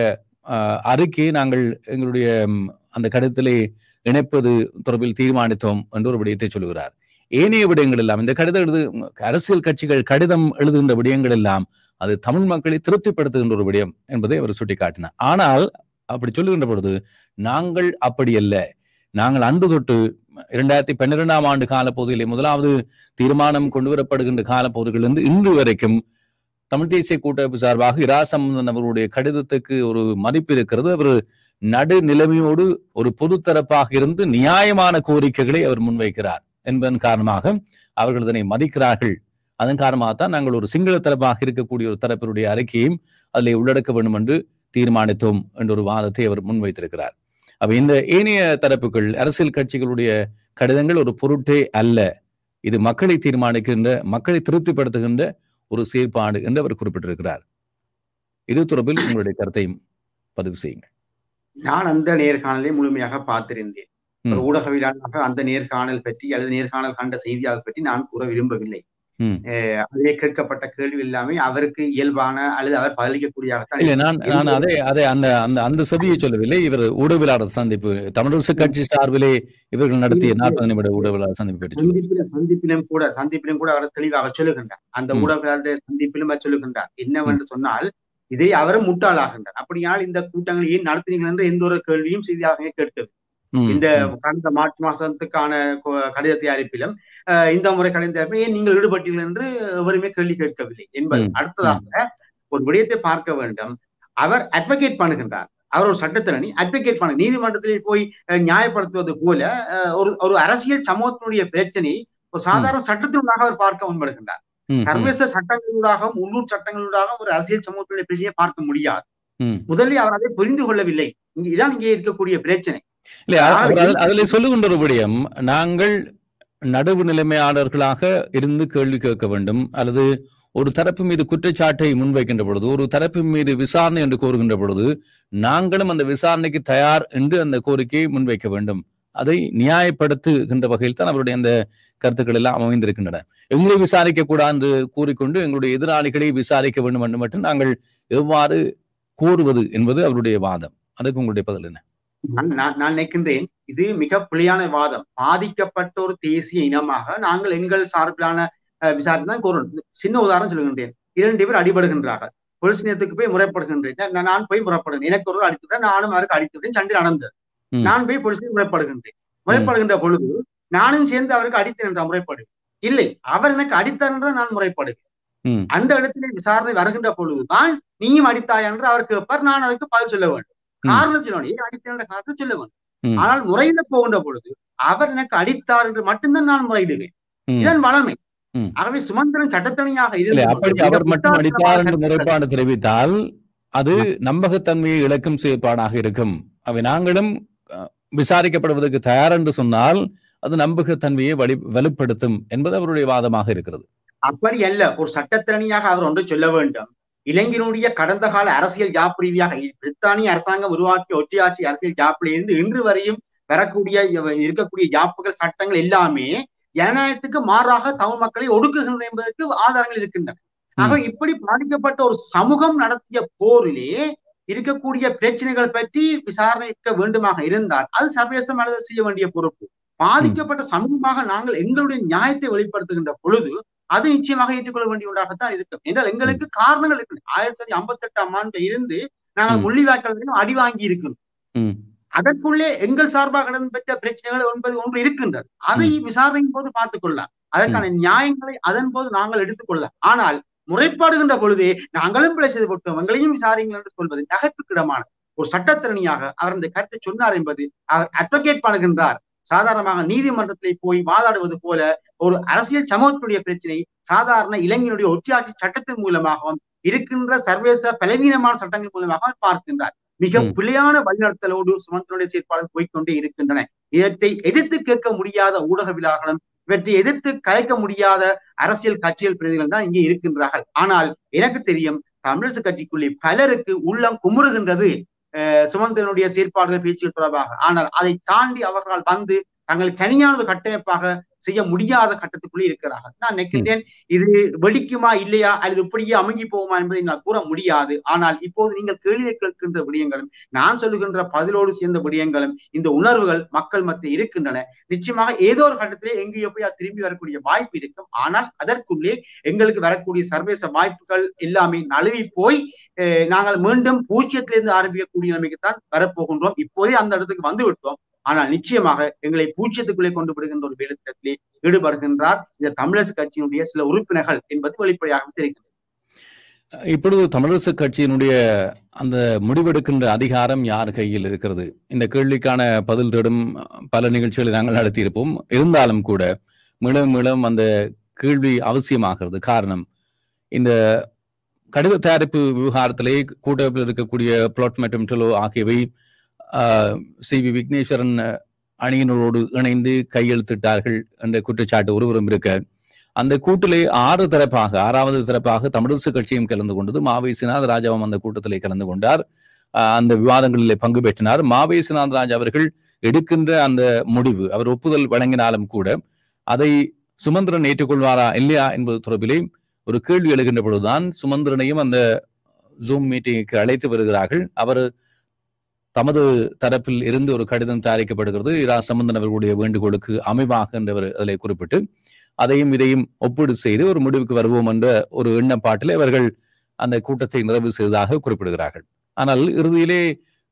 Speaker 1: அறிக்கை நாங்கள் எங்களுடைய அந்த கடிதத்திலே இணைப்பது தொடர்பில் தீர்மானித்தோம் என்று ஒரு விடயத்தை சொல்கிறார் ஏனைய விடயங்கள் எல்லாம் இந்த கடிதம் எழுது அரசியல் கட்சிகள் கடிதம் எழுதுகின்ற விடயங்கள் எல்லாம் அது தமிழ் மக்களை திருப்திப்படுத்துகின்ற ஒரு விடயம் என்பதை அவர் சுட்டிக்காட்டினார் ஆனால் அப்படி சொல்லுகின்ற பொழுது நாங்கள் அப்படி அல்ல நாங்கள் அன்று தொட்டு இரண்டாயிரத்தி பன்னிரெண்டாம் ஆண்டு காலப்பகுதியிலே முதலாவது தீர்மானம் கொண்டு வரப்படுகின்ற காலப்பகுதிகளிலிருந்து இன்று வரைக்கும் தமிழ் தேசிய கூட்டமைப்பு சார்பாக இராசம்பந்தன் அவருடைய கடிதத்துக்கு ஒரு மதிப்பு இருக்கிறது அவர் நடுநிலைமையோடு ஒரு பொது தரப்பாக இருந்து நியாயமான கோரிக்கைகளை அவர் முன்வைக்கிறார் என்பதன் காரணமாக அவர்கள் இதனை மதிக்கிறார்கள் அதன் காரணமாக தான் நாங்கள் ஒரு சிங்கள தரப்பாக இருக்கக்கூடிய ஒரு தரப்பினுடைய அறிக்கையும் அதில் உள்ளடக்க வேண்டும் என்று தீர்மானித்தோம் என்ற ஒரு வாதத்தை அவர் முன்வைத்திருக்கிறார் அப்ப இந்த ஏனைய தரப்புகள் அரசியல் கட்சிகளுடைய கடிதங்கள் ஒரு பொருட்டே அல்ல இது மக்களை தீர்மானிக்கின்ற மக்களை திருப்திப்படுத்துகின்ற ஒரு செயற்பாடு என்று அவர் குறிப்பிட்டிருக்கிறார் இது தொடர்பில் உங்களுடைய கருத்தையும் பதிவு செய்யுங்கள்
Speaker 2: நான் அந்த நேர்காணலை முழுமையாக பார்த்திருந்தேன் ஊடகவியலாளராக அந்த நேர்காணல் பற்றி அல்லது நேர்காணல் கண்ட செய்தியாளர் பற்றி நான் கூற விரும்பவில்லை அதிலே கேட்கப்பட்ட கேள்வி இல்லாமல் அவருக்கு இயல்பான அல்லது அவர் பதிலளிக்கக்கூடியதாக இல்ல நான் நான் அதே அதே
Speaker 1: அந்த அந்த அந்த சபையை சொல்லவில்லை இவர் ஊடகவியலாளர் சந்திப்பு தமிழரசு கட்சி சார்பிலே இவர்கள் நடத்திய நாற்பது நிமிட ஊடகவியலாளர் சந்திப்பு
Speaker 2: சந்திப்பிலும் கூட சந்திப்பிலும் கூட அவர் தெளிவாக சொல்லுகின்றார் அந்த ஊடகவியலாளர் சந்திப்பிலும் சொல்லுகின்றார் என்னவென்று சொன்னால் இதை அவரும் முட்டாளாகின்றார் அப்படியால் இந்த கூட்டங்கள் ஏன் நடத்தினீர்கள் என்று எந்த ஒரு கேள்வியும் செய்தியாக கேட்கவில்லை இந்த கடந்த மார்ச் மாசத்துக்கான கடித தயாரிப்பிலும் இந்த முறை கடித தயாரிப்பில் ஏன் நீங்கள் ஈடுபட்டீர்கள் என்று எவருமே கேள்வி கேட்கவில்லை என்பது அடுத்ததாக ஒரு விடயத்தை பார்க்க வேண்டும் அவர் அட்வொகேட் பண்ணுகின்றார் அவர் ஒரு சட்டத்திரணி அட்வொகேட் பண்ண நீதிமன்றத்தில் போய் நியாயப்படுத்துவது போல ஒரு ஒரு அரசியல் சமூகத்தினுடைய பிரச்சனை ஒரு சாதாரண சட்டத்தினுடாக அவர் பார்க்க முன்படுகின்றார் சர்வதேச சட்டங்களூடாகவும் உள்ளூர் சட்டங்களூடாகவும் ஒரு அரசியல் சமூகத்தினுடைய பிரச்சனையை பார்க்க முடியாது முதலில் அவர் அதை புரிந்து கொள்ளவில்லை இதான் இங்கே இருக்கக்கூடிய பிரச்சனை
Speaker 1: அதுல சொல்லுகின்றபடியும் நாங்கள் நடுவு நிலைமையாளர்களாக இருந்து கேள்வி கேட்க வேண்டும் அல்லது ஒரு தரப்பு மீது குற்றச்சாட்டை முன்வைக்கின்ற பொழுது ஒரு தரப்பு மீது விசாரணை என்று கோருகின்ற பொழுது நாங்களும் அந்த விசாரணைக்கு தயார் என்று அந்த கோரிக்கையை முன்வைக்க வேண்டும் அதை நியாயப்படுத்துகின்ற வகையில் தான் அவருடைய அந்த கருத்துக்கள் எல்லாம் அமைந்திருக்கின்றன எங்களை விசாரிக்க கூடாது என்று கூறிக்கொண்டு எங்களுடைய எதிராளிகளை விசாரிக்க வேண்டும் என்று மட்டும் நாங்கள் எவ்வாறு கூறுவது என்பது அவருடைய வாதம் அதுக்கு உங்களுடைய பதில் என்ன
Speaker 2: நான் நான் நினைக்கின்றேன் இது மிக புலியான வாதம் பாதிக்கப்பட்ட ஒரு தேசிய இனமாக நாங்கள் எங்கள் சார்பிலான விசாரணை தான் கூறணும் சின்ன உதாரணம் சொல்லுகின்றேன் இரண்டு பேர் அடிபடுகின்றார்கள் பொலிஸ் நிலையத்துக்கு போய் முறைப்படுகின்றேன் நான் போய் முறைப்படுகிறேன் எனக்கு ஒரு அடித்துட்டேன் நானும் அவருக்கு அடித்துட்டேன் சண்டை நடந்தது நான் போய் போலீஸில் முறைப்படுகின்றேன் முறைப்படுகின்ற பொழுது நானும் சேர்ந்து அவருக்கு அடித்தேன் என்ற முறைப்படு இல்லை அவர் எனக்கு அடித்தார் என்றுதான் நான் முறைப்படுகிறேன் அந்த இடத்திலே விசாரணை வருகின்ற பொழுதுதான் நீயும் அடித்தாய் என்று அவர் கேட்பார் நான் அதுக்கு பதில் சொல்ல வேண்டும் காரணம் காரணத்தினுடைய அடித்தனோட காரணத்தை சொல்ல வேண்டும் ஆனால் முறையில போகின்ற பொழுது அவர் எனக்கு அடித்தார் என்று மட்டும்தான் நான் முறையிடுவேன் இதன் வளமை ஆகவே சுமந்திரன் சட்டத்தனியாக இல்லை அப்படி அவர் மட்டும் அடித்தார் என்று முறைப்பாடு
Speaker 1: தெரிவித்தால் அது நம்பகத்தன்மையை இழக்கும் செயற்பாடாக இருக்கும் அவை நாங்களும் விசாரிக்கப்படுவதற்கு தயார் என்று சொன்னால் அது நம்பகத்தன்மையை வலி வலுப்படுத்தும் என்பது அவருடைய வாதமாக இருக்கிறது
Speaker 2: அப்படி அல்ல ஒரு சட்டத்திறனியாக அவர் ஒன்று சொல்ல வேண்டும் இலங்கையினுடைய கடந்த கால அரசியல் யாப் ரீதியாக பிரித்தானிய அரசாங்கம் உருவாக்கிய ஒற்றையாற்றிய அரசியல் யாப்பில் இருந்து இன்று வரையும் வரக்கூடிய இருக்கக்கூடிய யாப்புகள் சட்டங்கள் எல்லாமே ஜனநாயகத்துக்கு மாறாக தமிழ் மக்களை ஒடுக்குகின்றன என்பதற்கு ஆதாரங்கள் இருக்கின்றன ஆக இப்படி பாதிக்கப்பட்ட ஒரு சமூகம் நடத்திய போரிலே இருக்கக்கூடிய பிரச்சனைகள் பற்றி விசாரணைக்க வேண்டுமாக இருந்தால் அது சர்வதேசம் அல்லது செய்ய வேண்டிய பொறுப்பு பாதிக்கப்பட்ட சமூகமாக நாங்கள் எங்களுடைய நியாயத்தை வெளிப்படுத்துகின்ற பொழுது அது நிச்சயமாக ஏற்றுக்கொள்ள வேண்டிய ஒன்றாகத்தான் இருக்கும் என்றால் எங்களுக்கு காரணங்கள் இருக்கு ஆயிரத்தி தொள்ளாயிரத்தி ஐம்பத்தி எட்டாம் ஆண்டு இருந்து நாங்கள் முள்ளிவாய்க்கால் அடி வாங்கி இருக்கிறோம் அதற்குள்ளே எங்கள் சார்பாக கடன் பெற்ற பிரச்சனைகள் ஒன்பது ஒன்று இருக்கின்றது அதை விசாரணையின் போது பார்த்துக் கொள்ளலாம் அதற்கான நியாயங்களை அதன் போது நாங்கள் எடுத்துக்கொள்ளலாம் ஆனால் முறைப்பாடுகின்ற பொழுது நாங்களும் பிழை செய்து போட்டோம் எங்களையும் விசாரிங்கள் என்று சொல்வது நகைப்புக்கிடமான ஒரு சட்டத்திறனியாக அவர் இந்த கருத்தை சொன்னார் என்பது அவர் அட்வொகேட் பண்ணுகின்றார் சாதாரணமாக நீதிமன்றத்திலே போய் வாதாடுவது போல ஒரு அரசியல் சமூகத்துடைய பிரச்சனை சாதாரண இளைஞனுடைய ஒற்றியாட்சி சட்டத்தின் மூலமாகவும் இருக்கின்ற சர்வதேச பலவீனமான சட்டங்கள் மூலமாக பார்க்கின்றார் மிக பிழையான வழிநடத்தலோடு சுமந்தனுடைய செயற்பாடுகள் போய்கொண்டே இருக்கின்றன இதை எதிர்த்து கேட்க முடியாத ஊடகவியலாளர்களும் இவற்றை எதிர்த்து கலைக்க முடியாத அரசியல் கட்சிகள் பிரதிகள் தான் இங்கே இருக்கின்றார்கள் ஆனால் எனக்கு தெரியும் தமிழரசு கட்சிக்குள்ளே பலருக்கு உள்ளம் குமுறுகின்றது சுமந்தனுடைய செயற்பாடுகள் பேச்சுகள் தொடர்பாக ஆனால் அதை தாண்டி அவர்களால் வந்து தங்கள் தனியானது கட்டமைப்பாக செய்ய முடியாத கட்டத்துக்குள்ளே இருக்கிறார்கள் நான் நினைக்கின்றேன் இது வெடிக்குமா இல்லையா அல்லது இப்படியே அமுங்கி போகுமா என்பதை நான் கூற முடியாது ஆனால் இப்போது நீங்கள் கேள்வியை கேட்கின்ற விடயங்களும் நான் சொல்லுகின்ற பதிலோடு சேர்ந்த விடயங்களும் இந்த உணர்வுகள் மக்கள் மத்திய இருக்கின்றன நிச்சயமாக ஏதோ ஒரு கட்டத்திலே எங்கு எப்படியா திரும்பி வரக்கூடிய வாய்ப்பு இருக்கும் ஆனால் அதற்குள்ளே எங்களுக்கு வரக்கூடிய சர்வதேச வாய்ப்புகள் எல்லாமே நழுவி போய் நாங்கள் மீண்டும் பூஜ்ஜியத்திலிருந்து ஆரம்பிக்கக்கூடிய நிலைமைக்குத்தான் வரப்போகின்றோம் இப்போதே அந்த இடத்துக்கு வந்து விட்டோம் ஆனால் நிச்சயமாக எங்களை பூஜ்ஜியத்துக்குள்ளே கொண்டு விடுகின்ற ஒரு வேலைத்திட்டத்திலே ஈடுபடுகின்றார் இந்த தமிழரசு கட்சியினுடைய சில உறுப்பினர்கள் என்பது வெளிப்படையாக தெரிகிறது
Speaker 1: இப்பொழுது தமிழரசு கட்சியினுடைய அந்த முடிவெடுக்கின்ற அதிகாரம் யார் கையில் இருக்கிறது இந்த கேள்விக்கான பதில் தேடும் பல நிகழ்ச்சிகளை நாங்கள் நடத்தியிருப்போம் இருந்தாலும் கூட மீளும் மீளும் அந்த கேள்வி அவசியமாகிறது காரணம் இந்த கடித தயாரிப்பு விவகாரத்திலே கூட்டமைப்பில் இருக்கக்கூடிய பிளாட் மற்றும் ஆகியவை சி வி விக்னேஸ்வரன் அணியினரோடு இணைந்து கையெழுத்திட்டார்கள் என்ற குற்றச்சாட்டு ஒருவரும் இருக்க அந்த கூட்டிலே ஆறு தரப்பாக ஆறாவது தரப்பாக தமிழரசு கட்சியும் கலந்து கொண்டது மாவை சிநாத ராஜாவும் அந்த கூட்டத்திலே கலந்து கொண்டார் அந்த விவாதங்களிலே பங்கு பெற்றனர் மாவை சிநாத ராஜா அவர்கள் எடுக்கின்ற அந்த முடிவு அவர் ஒப்புதல் வழங்கினாலும் கூட அதை சுமந்திரன் ஏற்றுக்கொள்வாரா இல்லையா என்பது தொடர்பிலே ஒரு கேள்வி எழுகின்ற பொழுதுதான் சுமந்திரனையும் அந்த ஜூம் மீட்டிங்குக்கு அழைத்து வருகிறார்கள் அவர் தமது தரப்பில் இருந்து ஒரு கடிதம் தயாரிக்கப்படுகிறது இரா சம்பந்தன் அவர்களுடைய வேண்டுகோளுக்கு அமைவாக என்றவர் அதில் குறிப்பிட்டு அதையும் இதையும் ஒப்பீடு செய்து ஒரு முடிவுக்கு வருவோம் என்ற ஒரு எண்ணப்பாட்டில் இவர்கள் அந்த கூட்டத்தை நிறைவு செய்ததாக குறிப்பிடுகிறார்கள் ஆனால் இறுதியிலே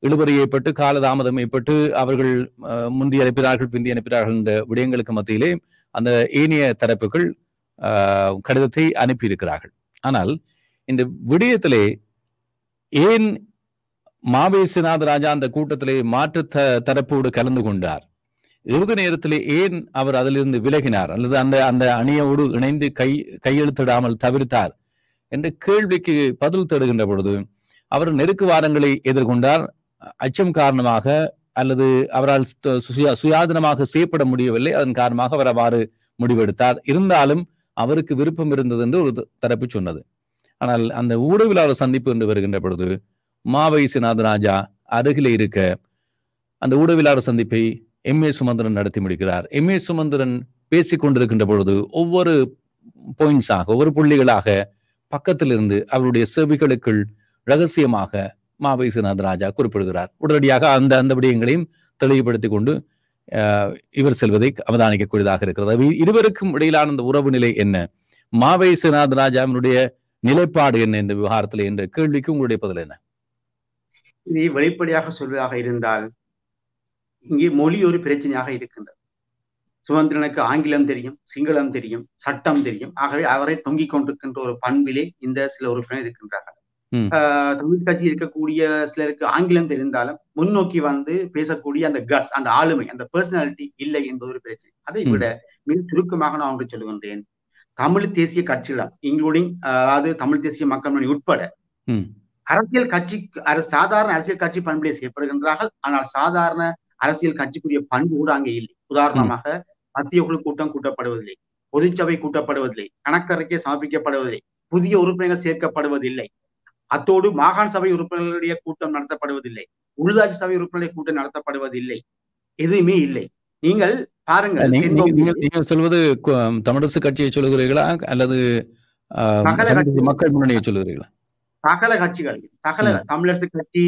Speaker 1: இழுபறி ஏற்பட்டு காலதாமதம் ஏற்பட்டு அவர்கள் முந்தி அனுப்பினார்கள் பிந்தி அனுப்பினார்கள் என்ற விடயங்களுக்கு மத்தியிலே அந்த ஏனைய தரப்புகள் கடிதத்தை அனுப்பியிருக்கிறார்கள் ஆனால் இந்த விடயத்திலே ஏன் மாவேசிநாத ராஜா அந்த கூட்டத்திலே மாற்று த தரப்போடு கலந்து கொண்டார் இறுதி நேரத்திலே ஏன் அவர் அதிலிருந்து விலகினார் அல்லது அந்த அந்த அணியோடு இணைந்து கை கையெழுத்திடாமல் தவிர்த்தார் என்ற கேள்விக்கு பதில் தேடுகின்ற பொழுது அவர் நெருக்கு வாரங்களை எதிர்கொண்டார் அச்சம் காரணமாக அல்லது அவரால் சுயாதீனமாக செய்யப்பட முடியவில்லை அதன் காரணமாக அவர் அவ்வாறு முடிவெடுத்தார் இருந்தாலும் அவருக்கு விருப்பம் இருந்தது என்று ஒரு தரப்பு சொன்னது ஆனால் அந்த ஊடகவியலாளர் சந்திப்பு என்று வருகின்ற பொழுது மாவயசுநாத ராஜா அருகில் இருக்க அந்த ஊடவிலாளர் சந்திப்பை எம் ஏ சுமந்திரன் நடத்தி முடிக்கிறார் எம் ஏ சுமந்திரன் பேசி கொண்டிருக்கின்ற பொழுது ஒவ்வொரு பாயிண்ட்ஸாக ஒவ்வொரு புள்ளிகளாக பக்கத்திலிருந்து அவருடைய செவிகளுக்குள் ரகசியமாக மாபேசுநாத் ராஜா குறிப்பிடுகிறார் உடனடியாக அந்த அந்த விடயங்களையும் தெளிவுபடுத்தி கொண்டு இவர் செல்வதை அவதானிக்கக்கூடியதாக இருக்கிறது இருவருக்கும் இடையிலான அந்த உறவு நிலை என்ன மாவேசுநாத் அவனுடைய நிலைப்பாடு என்ன இந்த விவகாரத்தில் என்ற கேள்விக்கு உங்களுடைய பதில் என்ன
Speaker 2: இதை வெளிப்படையாக சொல்வதாக இருந்தால் இங்கே மொழி ஒரு பிரச்சனையாக இருக்கின்றது சுதந்திரனுக்கு ஆங்கிலம் தெரியும் சிங்களம் தெரியும் சட்டம் தெரியும் ஆகவே அவரை தொங்கிக் கொண்டிருக்கின்ற ஒரு பண்பிலே இந்த சில உறுப்பினர் இருக்கின்றார்கள் தொழில் கட்சி இருக்கக்கூடிய சிலருக்கு ஆங்கிலம் தெரிந்தாலும் முன்னோக்கி வந்து பேசக்கூடிய அந்த கட்ஸ் அந்த ஆளுமை அந்த பர்சனாலிட்டி இல்லை என்பது ஒரு பிரச்சனை அதை விட மிக சுருக்கமாக நான் ஒன்று சொல்கின்றேன் தமிழ் தேசிய கட்சிகளிடம் இன்க்ளூடிங் அதாவது தமிழ் தேசிய மக்கள் உட்பட அரசியல் கட்சி சாதாரண அரசியல் கட்சி பண்புகளை செய்யப்படுகின்றார்கள் ஆனால் சாதாரண அரசியல் கட்சிக்குரிய பண்பு கூட அங்கே இல்லை உதாரணமாக மத்திய குழு கூட்டம் கூட்டப்படுவதில்லை பொதுச்சபை கூட்டப்படுவதில்லை கணக்கறிக்கை சமர்ப்பிக்கப்படுவதில்லை புதிய உறுப்பினர்கள் சேர்க்கப்படுவதில்லை அத்தோடு மாகாண சபை உறுப்பினர்களுடைய கூட்டம் நடத்தப்படுவதில்லை உள்ளாட்சி சபை உறுப்பினர்களுடைய கூட்டம் நடத்தப்படுவதில்லை எதுவுமே இல்லை நீங்கள் பாருங்கள்
Speaker 1: நீங்கள் சொல்வது தமிழரசு கட்சியை சொல்லுகிறீர்களா அல்லது மக்கள் முன்னணியை சொல்லுகிறீர்களா
Speaker 2: சகல கட்சிகள் சகல தமிழரசு கட்சி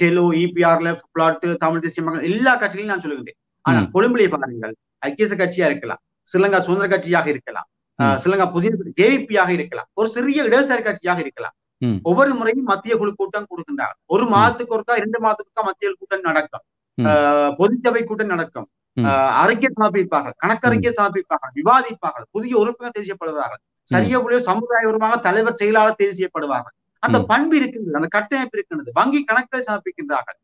Speaker 2: டெலு இபிஆர்ல பிளாட் தமிழ் தேசிய மக்கள் எல்லா கட்சிகளையும் நான் சொல்லுகிறேன் ஆனா கொழும்புலி பாருங்கள் ஐக்கிய கட்சியா இருக்கலாம் சிலங்கா சுதந்திர கட்சியாக இருக்கலாம் சிலங்கா புதிய ஜேவிபியாக இருக்கலாம் ஒரு சிறிய இடதுசாரி கட்சியாக இருக்கலாம் ஒவ்வொரு முறையும் மத்திய குழு கூட்டம் கொடுக்கின்றாங்க ஒரு மாதத்துக்கு ஒருக்கா இரண்டு மாதத்துக்கு மத்திய கூட்டம் நடக்கும் பொதுச்சபை கூட்டம் நடக்கும் அறிக்கை சமர்ப்பிப்பார்கள் கணக்கறிக்கை சமர்ப்பிப்பார்கள் விவாதிப்பார்கள் புதிய உறுப்பினர் தேசியப்படுவார்கள் சமுதாய உருவாக தலைவர் செயலாளர் தேர்வு செய்யப்படுவார்கள் அந்த பண்பு இருக்கின்றது அந்த கட்டமைப்பு இருக்கின்றது வங்கி கணக்கை சமர்ப்பிக்கின்றார்கள்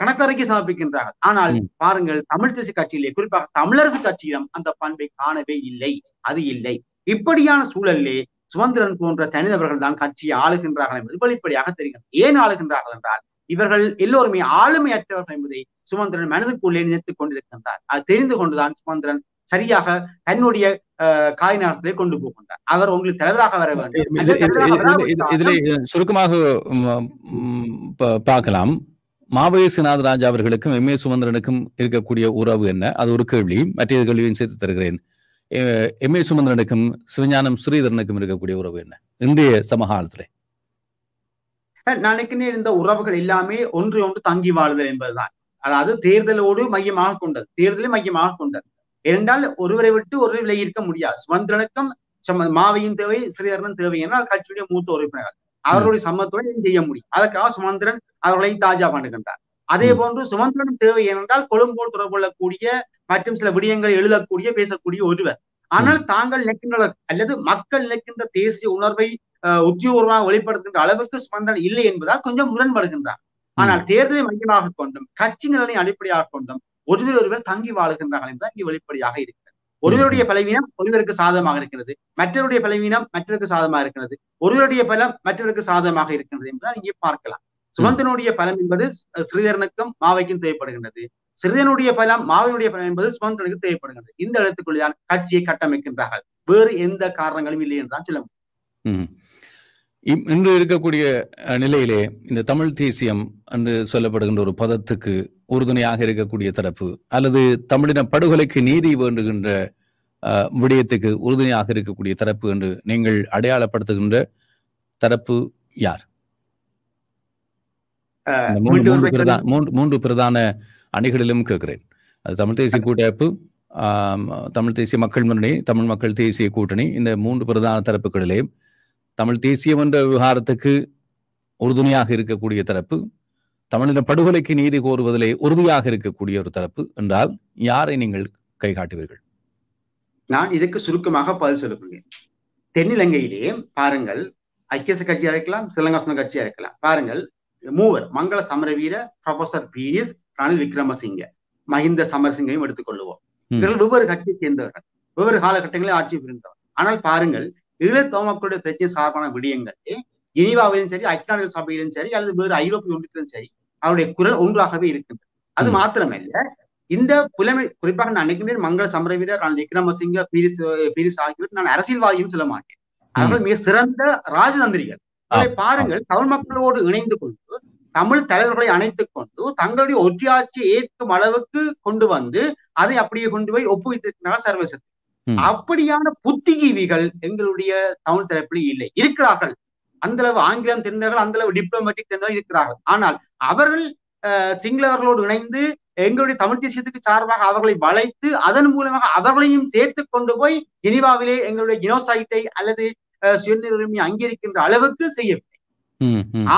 Speaker 2: கணக்கறிக்கை சமர்ப்பிக்கின்றார்கள் ஆனால் பாருங்கள் தமிழ் தேசிய கட்சியிலே குறிப்பாக தமிழரசு கட்சியிடம் அந்த பண்பை காணவே இல்லை அது இல்லை இப்படியான சூழலிலே சுதந்திரன் போன்ற தனிநபர்கள் தான் கட்சியை ஆளுகின்றார்கள் என்பது வெளிப்படையாக தெரிகிறது ஏன் ஆளுகின்றார்கள் என்றால் இவர்கள் எல்லோருமே ஆளுமையற்றவர்கள் என்பதை சுமந்திரன் மனதுக்குள்ளே நினைத்துக் கொண்டிருக்கின்றார் அது தெரிந்து கொண்டுதான் சுமந்திரன் சரியாக தன்னுடைய காய் கொண்டு போகின்றார் அவர் உங்களுக்கு தலைவராக வர வேண்டும்
Speaker 1: சுருக்கமாக பார்க்கலாம் மாவயசுநாத் ராஜா அவர்களுக்கும் எம் ஏ சுமந்திரனுக்கும் இருக்கக்கூடிய உறவு என்ன அது ஒரு கேள்வி மற்ற கேள்வியும் சேர்த்து தருகிறேன் எம் ஏ சுமந்திரனுக்கும் சிவஞானம் ஸ்ரீதரனுக்கும் இருக்கக்கூடிய உறவு என்ன இன்றைய சமகாலத்திலே
Speaker 2: நான் நினைக்கிறேன் இந்த உறவுகள் எல்லாமே ஒன்று ஒன்று தங்கி வாழ்தல் என்பதுதான் அதாவது தேர்தலோடு மையமாக கொண்டது தேர்தலை மையமாக கொண்டது என்றால் ஒருவரை விட்டு ஒருவர் விலகி இருக்க முடியாது சுமந்திரனுக்கும் மாவையும் தேவை ஸ்ரீதரனும் தேவை என்றால் கட்சியுடைய மூத்த உறுப்பினர்கள் அவர்களுடைய சம்மத்துடன் செய்ய முடியும் அதற்காக சுமந்திரன் அவர்களை தாஜா பண்ணுகின்றார் அதே போன்று சுமந்திரன் தேவை என்றால் கொழும்போடு தொடர்பு கொள்ளக்கூடிய மற்றும் சில விடயங்களை எழுதக்கூடிய பேசக்கூடிய ஒருவர் ஆனால் தாங்கள் நினைக்கின்ற அல்லது மக்கள் நினைக்கின்ற தேசிய உணர்வை உத்தியோகமாக வெளிப்படுத்துகின்ற அளவுக்கு சுமந்திரன் இல்லை என்பதால் கொஞ்சம் முரண்படுகின்றார் ஆனால் தேர்தலை மையமாக கொண்டும் கட்சி நிலையை அடிப்படையாக கொண்டும் ஒருவர் ஒருவர் தங்கி வாழ்கின்றார்கள் என்றால் இங்கு வெளிப்படையாக இருக்கிறது ஒருவருடைய பலவீனம் ஒருவருக்கு சாதகமாக இருக்கிறது மற்றவருடைய பலவீனம் மற்றவருக்கு சாதமாக இருக்கிறது ஒருவருடைய பலம் மற்றவருக்கு சாதகமாக இருக்கிறது என்பதை இங்கே பார்க்கலாம் சுமந்தனுடைய பலம் என்பது ஸ்ரீதரனுக்கும் மாவைக்கும் தேவைப்படுகின்றது சிறிதனுடைய பலம் மாவையுடைய பலம் என்பது சுமந்தனுக்கு தேவைப்படுகிறது இந்த இடத்துக்குள்ளிதான் கட்சியை கட்டமைக்கின்றார்கள் வேறு எந்த காரணங்களும் இல்லை என்றுதான் சொல்ல
Speaker 1: முடியும் இன்று இருக்கக்கூடிய நிலையிலே இந்த தமிழ் தேசியம் என்று சொல்லப்படுகின்ற ஒரு பதத்துக்கு உறுதுணையாக இருக்கக்கூடிய தரப்பு அல்லது தமிழின படுகொலைக்கு நீதி வேண்டுகின்ற விடயத்துக்கு உறுதுணையாக இருக்கக்கூடிய தரப்பு என்று நீங்கள் அடையாளப்படுத்துகின்ற தரப்பு யார் மூன்று பிரதான மூன்று பிரதான அணிகளிலும் கேட்கிறேன் அது தமிழ் தேசிய கூட்டமைப்பு தமிழ் தேசிய மக்கள் முன்னணி தமிழ் மக்கள் தேசிய கூட்டணி இந்த மூன்று பிரதான தரப்புகளிலேயும் தமிழ் தேசியம் என்ற விவகாரத்துக்கு உறுதுணையாக இருக்கக்கூடிய தரப்பு தமிழின படுகொலைக்கு நீதி கோருவதிலே உறுதியாக இருக்கக்கூடிய ஒரு தரப்பு என்றால் யாரை நீங்கள் கை காட்டுவீர்கள்
Speaker 2: நான் இதற்கு சுருக்கமாக பதில் சொல்லுங்க தென்னிலங்கையிலே பாருங்கள் ஐக்கிய கட்சியா இருக்கலாம் சிலங்காசன கட்சியா இருக்கலாம் பாருங்கள் மூவர் மங்கள சமரவீர ப்ரொஃபசர் பீரியஸ் ரணில் விக்ரமசிங்க மஹிந்த சமரசிங்கையும் எடுத்துக்கொள்வோம் இவர்கள் வெவ்வேறு கட்சியை சேர்ந்தவர்கள் வெவ்வேறு காலகட்டங்களில் ஆட்சி புரிந்தவர் ஆனால் பாருங்கள் தோமக்களுடைய பிரச்சனை சார்பான விடயங்களே இனிவாவிலும் சரி ஐக்கிய சபையிலும் சரி அல்லது வேறு ஐரோப்பிய ஒன்றியத்திலும் சரி அவருடைய குரல் ஒன்றாகவே இருக்குது அது மாத்திரமல்ல இந்த புலமை குறிப்பாக நான் நினைக்கின்றேன் மங்கள சமர வீரர் விக்ரமசிங்க பீரிஸ் ஆகியோர் நான் அரசியல்வாதியும் சொல்ல மாட்டேன் அவர்கள் மிக சிறந்த ராஜதந்திரிகள் அதை பாருங்கள் தமிழ் மக்களோடு இணைந்து கொண்டு தமிழ் தலைவர்களை அணைத்துக் கொண்டு தங்களுடைய ஆட்சியை ஏற்கும் அளவுக்கு கொண்டு வந்து அதை அப்படியே கொண்டு போய் ஒப்புவித்திருக்கிறார் சர்வசக்தி அப்படியான புத்திஜீவிகள் எங்களுடைய தமிழ் தரப்பில் இல்லை இருக்கிறார்கள் அந்த அளவு ஆங்கிலம் தெரிந்தவர்கள் அந்த அளவு டிப்ளமேட்டிக் தெரிந்தவர்கள் இருக்கிறார்கள் ஆனால் அவர்கள் சிங்களவர்களோடு இணைந்து எங்களுடைய தமிழ் தேசியத்துக்கு சார்பாக அவர்களை வளைத்து அதன் மூலமாக அவர்களையும் சேர்த்து கொண்டு போய் ஜெனிவாவிலே எங்களுடைய இனோசைட்டை அல்லது சுயநிலை அங்கீகரிக்கின்ற அளவுக்கு செய்யவில்லை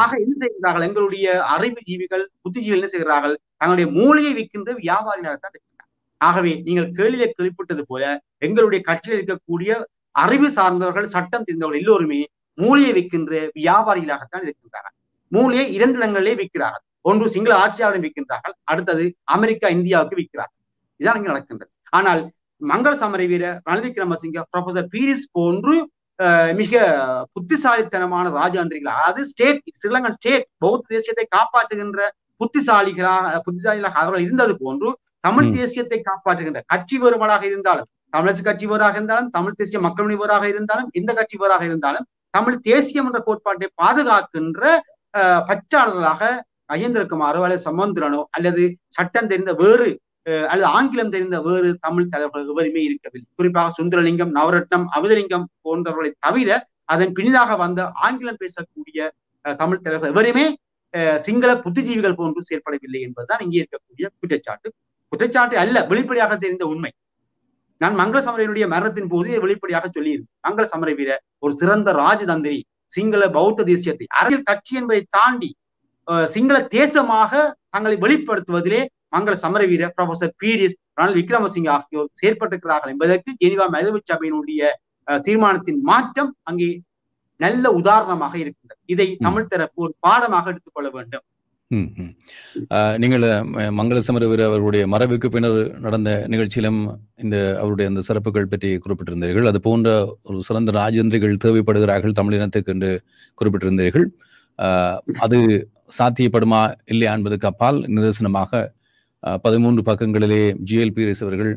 Speaker 2: ஆக என்ன செய்கிறார்கள் எங்களுடைய அறிவு ஜீவிகள் புத்திஜீவிகள் என்ன செய்கிறார்கள் தங்களுடைய மூலிகை விற்கின்ற வியாபாரியாகத்தான் இருக்கிறார் ஆகவே நீங்கள் கேள்வியை குறிப்பிட்டது போல எங்களுடைய கட்சியில் இருக்கக்கூடிய அறிவு சார்ந்தவர்கள் சட்டம் தெரிந்தவர்கள் எல்லோருமே மூலியை விற்கின்ற வியாபாரிகளாகத்தான் இருக்கின்றார்கள் மூலியை இரண்டு இடங்களிலே விற்கிறார்கள் ஒன்று சிங்கள ஆட்சியாளரிடம் விற்கின்றார்கள் அடுத்தது அமெரிக்கா இந்தியாவுக்கு விற்கிறார்கள் இதான் இங்கே நடக்கின்றது ஆனால் மங்கள் சமர வீரர் ரணில் விக்ரமசிங்க ப்ரொஃபசர் பீரிஸ் போன்று மிக புத்திசாலித்தனமான ராஜாந்திரிகள் அதாவது ஸ்டேட் ஸ்ரீலங்கன் ஸ்டேட் பௌத்த தேசியத்தை காப்பாற்றுகின்ற புத்திசாலிகளாக புத்திசாலிகளாக அவர்கள் இருந்தது போன்று தமிழ் தேசியத்தை காப்பாற்றுகின்ற கட்சி வருவனாக இருந்தாலும் தமிழரசு கட்சி போராக இருந்தாலும் தமிழ் தேசிய மக்கள் முனைவராக இருந்தாலும் எந்த கட்சி போராக இருந்தாலும் தமிழ் தேசியம் என்ற கோட்பாட்டை பாதுகாக்கின்ற பற்றாளர்களாக அயந்திருக்குமாறோ அல்லது சமந்திரனோ அல்லது சட்டம் தெரிந்த வேறு அல்லது ஆங்கிலம் தெரிந்த வேறு தமிழ் தலைவர்கள் எவருமே இருக்கவில்லை குறிப்பாக சுந்தரலிங்கம் நவரட்னம் அமிர்தலிங்கம் போன்றவர்களை தவிர அதன் பின்னாக வந்த ஆங்கிலம் பேசக்கூடிய தமிழ் தலைவர்கள் எவருமே சிங்கள புத்திஜீவிகள் போன்று செயற்படவில்லை என்பதுதான் இங்கே இருக்கக்கூடிய குற்றச்சாட்டு குற்றச்சாட்டு அல்ல வெளிப்படையாக தெரிந்த உண்மை நான் மங்கள சமரனுடைய மரணத்தின் போது வெளிப்படையாக சொல்லியிருந்தேன் மங்கள சமர வீர ஒரு சிறந்த ராஜதந்திரி சிங்கள பௌத்த தேசியத்தை அரசியல் கட்சி என்பதை தாண்டி சிங்கள தேசமாக தங்களை வெளிப்படுத்துவதிலே Mangala Samaraweera professor P D S Ranil Wickremesinghe ஆகியோர் செயற்பட்டிருக்கிறார்கள் என்பதற்கு ஜெனிவா மெதவு சபையினுடைய தீர்மானத்தின் மாற்றம் அங்கே நல்ல உதாரணமாக இருக்கின்றது இதை தமிழ் தரப்பு ஒரு பாடமாக எடுத்துக்கொள்ள வேண்டும்
Speaker 1: நீங்கள் மங்கள சமரவீர அவர்களுடைய மறைவுக்கு பின்னர் நடந்த நிகழ்ச்சியிலும் இந்த அவருடைய அந்த சிறப்புகள் பற்றி குறிப்பிட்டிருந்தீர்கள் அது போன்ற ஒரு சிறந்த ராஜந்திரிகள் தேவைப்படுகிறார்கள் தமிழினத்துக்கு என்று குறிப்பிட்டிருந்தீர்கள் அது சாத்தியப்படுமா இல்லையா என்பதுக்கு அப்பால் நிதர்சனமாக பதிமூன்று பக்கங்களிலே ஜிஎல்பி அவர்கள்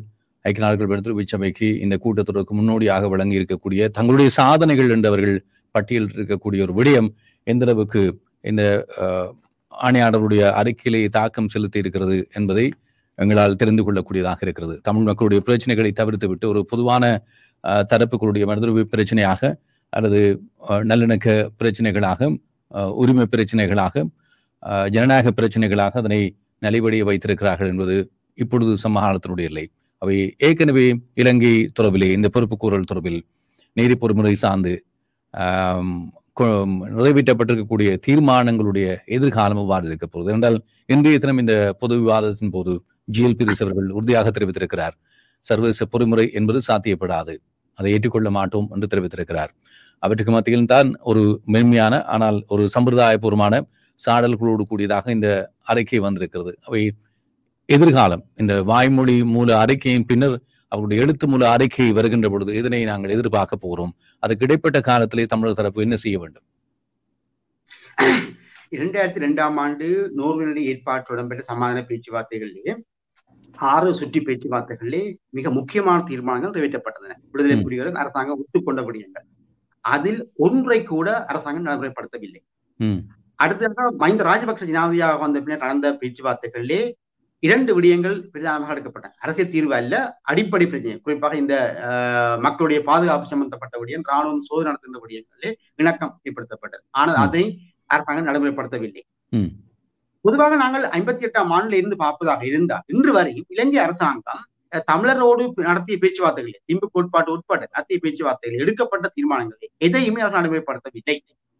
Speaker 1: ஐக்கிய நாடுகள் பெருந்துருவி சபைக்கு இந்த கூட்டத்தொடருக்கு முன்னோடியாக வழங்கி இருக்கக்கூடிய தங்களுடைய சாதனைகள் என்றவர்கள் பட்டியலில் இருக்கக்கூடிய ஒரு விடயம் எந்த அளவுக்கு இந்த ஆணையாளருடைய அறிக்கையிலே தாக்கம் செலுத்தி இருக்கிறது என்பதை எங்களால் தெரிந்து கொள்ளக்கூடியதாக இருக்கிறது தமிழ் மக்களுடைய பிரச்சனைகளை தவிர்த்துவிட்டு ஒரு பொதுவான தரப்புகளுடைய மனதுரிமை பிரச்சனையாக அல்லது நல்லிணக்க பிரச்சனைகளாக உரிமை பிரச்சனைகளாக ஜனநாயக பிரச்சனைகளாக அதனை நலிவடைய வைத்திருக்கிறார்கள் என்பது இப்பொழுது சமாதானத்தினுடைய இல்லை அவை ஏற்கனவே இலங்கை தொடர்பிலே இந்த பொறுப்புக்கூறல் தொடர்பில் நீதி பொறுமுறை சார்ந்து நிறைவேற்றப்பட்டிருக்கக்கூடிய தீர்மானங்களுடைய எதிர்காலம் இவ்வாறு இருக்க போகிறது என்றால் இன்றைய தினம் இந்த பொது விவாதத்தின் போது ஜிஎல்பி ரிஸ் அவர்கள் உறுதியாக தெரிவித்திருக்கிறார் சர்வதேச பொறிமுறை என்பது சாத்தியப்படாது அதை ஏற்றுக்கொள்ள மாட்டோம் என்று தெரிவித்திருக்கிறார் அவற்றுக்கு மத்தியில் தான் ஒரு மென்மையான ஆனால் ஒரு சம்பிரதாயபூர்வமான சாடல்களோடு கூடியதாக இந்த அறிக்கை வந்திருக்கிறது அவை எதிர்காலம் இந்த வாய்மொழி மூல அறிக்கையின் பின்னர் அவருடைய எழுத்து மூல அறிக்கை வருகின்ற பொழுது இதனை நாங்கள் எதிர்பார்க்க போகிறோம் அது கிடைப்பட்ட காலத்திலே தமிழர் தரப்பு என்ன செய்ய வேண்டும்
Speaker 2: இரண்டாயிரத்தி இரண்டாம் ஆண்டு நோர்வெனுடைய ஏற்பாட்டு இடம்பெற்ற சமாதான பேச்சுவார்த்தைகளிலே ஆறு சுற்றி பேச்சுவார்த்தைகளிலே மிக முக்கியமான தீர்மானங்கள் நிறைவேற்றப்பட்டன விடுதலை புலிகளும் அரசாங்கம் ஒத்துக்கொண்ட விடயங்கள் அதில் ஒன்றை கூட அரசாங்கம் நடைமுறைப்படுத்தவில்லை அடுத்ததாக மஹிந்த ராஜபக்ச ஜனாதிபதியாக வந்த பின்னர் நடந்த பேச்சுவார்த்தைகளிலே இரண்டு விடயங்கள் பிரதானமாக எடுக்கப்பட்டன அரசியல் தீர்வு அல்ல அடிப்படை பிரச்சனை குறிப்பாக இந்த மக்களுடைய பாதுகாப்பு சம்பந்தப்பட்ட விடயம் ராணுவம் சோதனை நடத்துகின்ற விடயங்களிலே இணக்கம் ஏற்படுத்தப்பட்டது ஆனால் அதை அரசாங்கம் நடைமுறைப்படுத்தவில்லை பொதுவாக நாங்கள் ஐம்பத்தி எட்டாம் ஆண்டுல இருந்து பார்ப்பதாக இருந்தால் இன்று வரையும் இலங்கை அரசாங்கம் தமிழரோடு நடத்திய பேச்சுவார்த்தைகளில் திம்பு கோட்பாடு உட்பட நடத்திய பேச்சுவார்த்தைகள் எடுக்கப்பட்ட தீர்மானங்களை எதையுமே அவர் நடைமுறைப்படுத்தவில்லை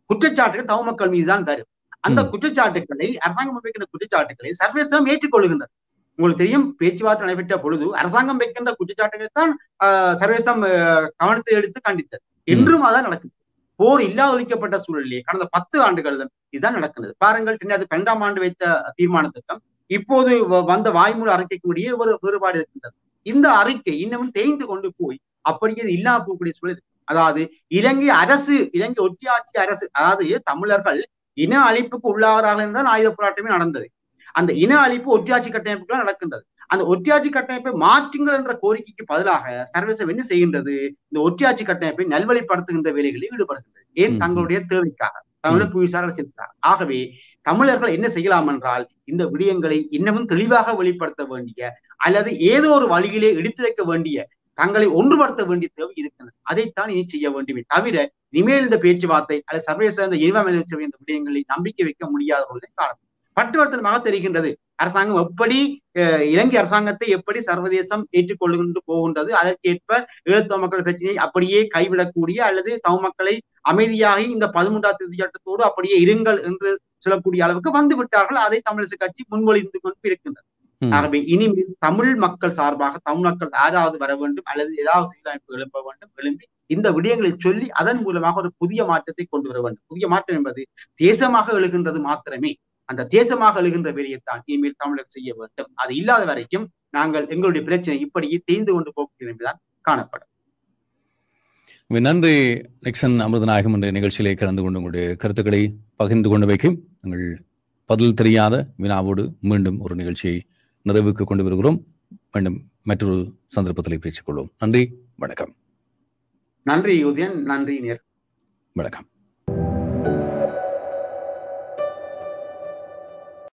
Speaker 2: குற்றச்சாட்டுகள் தமிழ் மக்கள் மீதுதான் வரும் அந்த குற்றச்சாட்டுக்களை அரசாங்கம் வைக்கின்ற குற்றச்சாட்டுகளை சர்வேசம் ஏற்றுக்கொள்கின்றது உங்களுக்கு தெரியும் பேச்சுவார்த்தை நடைபெற்ற பொழுது அரசாங்கம் வைக்கின்ற குற்றச்சாட்டுகளை தான் சர்வேசம் கவனத்தை எடுத்து கண்டித்தது என்றும் அதான் நடக்குது போர் இல்லாத ஒழிக்கப்பட்ட சூழலே கடந்த பத்து ஆண்டுகள் இதுதான் நடக்கிறது பாருங்கள் ரெண்டாயிரத்தி பன்னெண்டாம் ஆண்டு வைத்த தீர்மானத்திற்கும் இப்போது வந்த வாய்மூல முடியே ஒரு வேறுபாடு இருக்கின்றது இந்த அறிக்கை இன்னமும் தேய்ந்து கொண்டு போய் அப்படியே இல்லாம போகக்கூடிய சூழல் அதாவது இலங்கை அரசு இலங்கை ஒட்டியாட்சி அரசு அதாவது தமிழர்கள் இன அழிப்புக்கு உள்ளாகிறார்கள் தான் ஆயுத போராட்டமே நடந்தது அந்த இன அழிப்பு ஒற்றியாட்சி கட்டமைப்புகள் நடக்கின்றது அந்த ஒற்றியாட்சி கட்டமைப்பை மாற்றுங்கள் என்ற கோரிக்கைக்கு பதிலாக சர்வதேசம் என்ன செய்கின்றது இந்த ஒற்றியாட்சி கட்டமைப்பை நல்வழிப்படுத்துகின்ற வேலைகளில் ஈடுபடுகின்றது ஏன் தங்களுடைய தேவைக்காக தமிழர் புவிசார சென்றார் ஆகவே தமிழர்கள் என்ன செய்யலாம் என்றால் இந்த விடயங்களை இன்னமும் தெளிவாக வெளிப்படுத்த வேண்டிய அல்லது ஏதோ ஒரு வழியிலே எடுத்துரைக்க வேண்டிய தங்களை ஒன்றுபடுத்த வேண்டிய தேவை இருக்கிறது அதைத்தான் இனி செய்ய வேண்டுமே தவிர இனிமேல் இந்த பேச்சுவார்த்தை அல்லது சர்வதேச இந்த எரிவாயு விடயங்களை நம்பிக்கை வைக்க முடியாத பொழுதை காரணம் பட்டுவர்த்தனமாக தெரிகின்றது அரசாங்கம் எப்படி இலங்கை அரசாங்கத்தை எப்படி சர்வதேசம் ஏற்றுக்கொள்கின்ற போகின்றது அதற்கேற்ப ஈழத்தமிழ் மக்கள் பிரச்சனையை அப்படியே கைவிடக்கூடிய அல்லது தமிழ் மக்களை அமைதியாகி இந்த பதிமூன்றாம் தேதி சட்டத்தோடு அப்படியே இருங்கள் என்று சொல்லக்கூடிய அளவுக்கு வந்து விட்டார்கள் அதை தமிழரசு கட்சி முன்மொழிந்து கொண்டு இருக்கின்றது ஆகவே இனிமேல் தமிழ் மக்கள் சார்பாக தமிழ் மக்கள் யாராவது வர வேண்டும் அல்லது ஏதாவது சீரமைப்பு எழுப்ப வேண்டும் எழும்பி இந்த விடயங்களை சொல்லி அதன் மூலமாக ஒரு புதிய மாற்றத்தை கொண்டு வர வேண்டும் புதிய மாற்றம் என்பது தேசமாக எழுகின்றது மாத்திரமே அந்த தேசமாக எழுகின்ற வேலையைத்தான் இனிமேல் தமிழர் செய்ய வேண்டும் அது இல்லாத வரைக்கும் நாங்கள் எங்களுடைய பிரச்சனை இப்படியே தேய்ந்து கொண்டு போகிறது என்பதுதான் காணப்படும்
Speaker 1: நன்றி நெக்சன் அமிர்தநாயகம் என்ற நிகழ்ச்சியிலே கலந்து கொண்டு உங்களுடைய கருத்துக்களை பகிர்ந்து கொண்டு வைக்கும் எங்கள் பதில் தெரியாத வினாவோடு மீண்டும் ஒரு நிகழ்ச்சியை நிறைவுக்கு கொண்டு வருகிறோம் மீண்டும் மற்றொரு சந்தர்ப்பத்தில் பேசிக்கொள்வோம் நன்றி வணக்கம்
Speaker 2: நன்றி உதயன் நன்றி
Speaker 1: வணக்கம்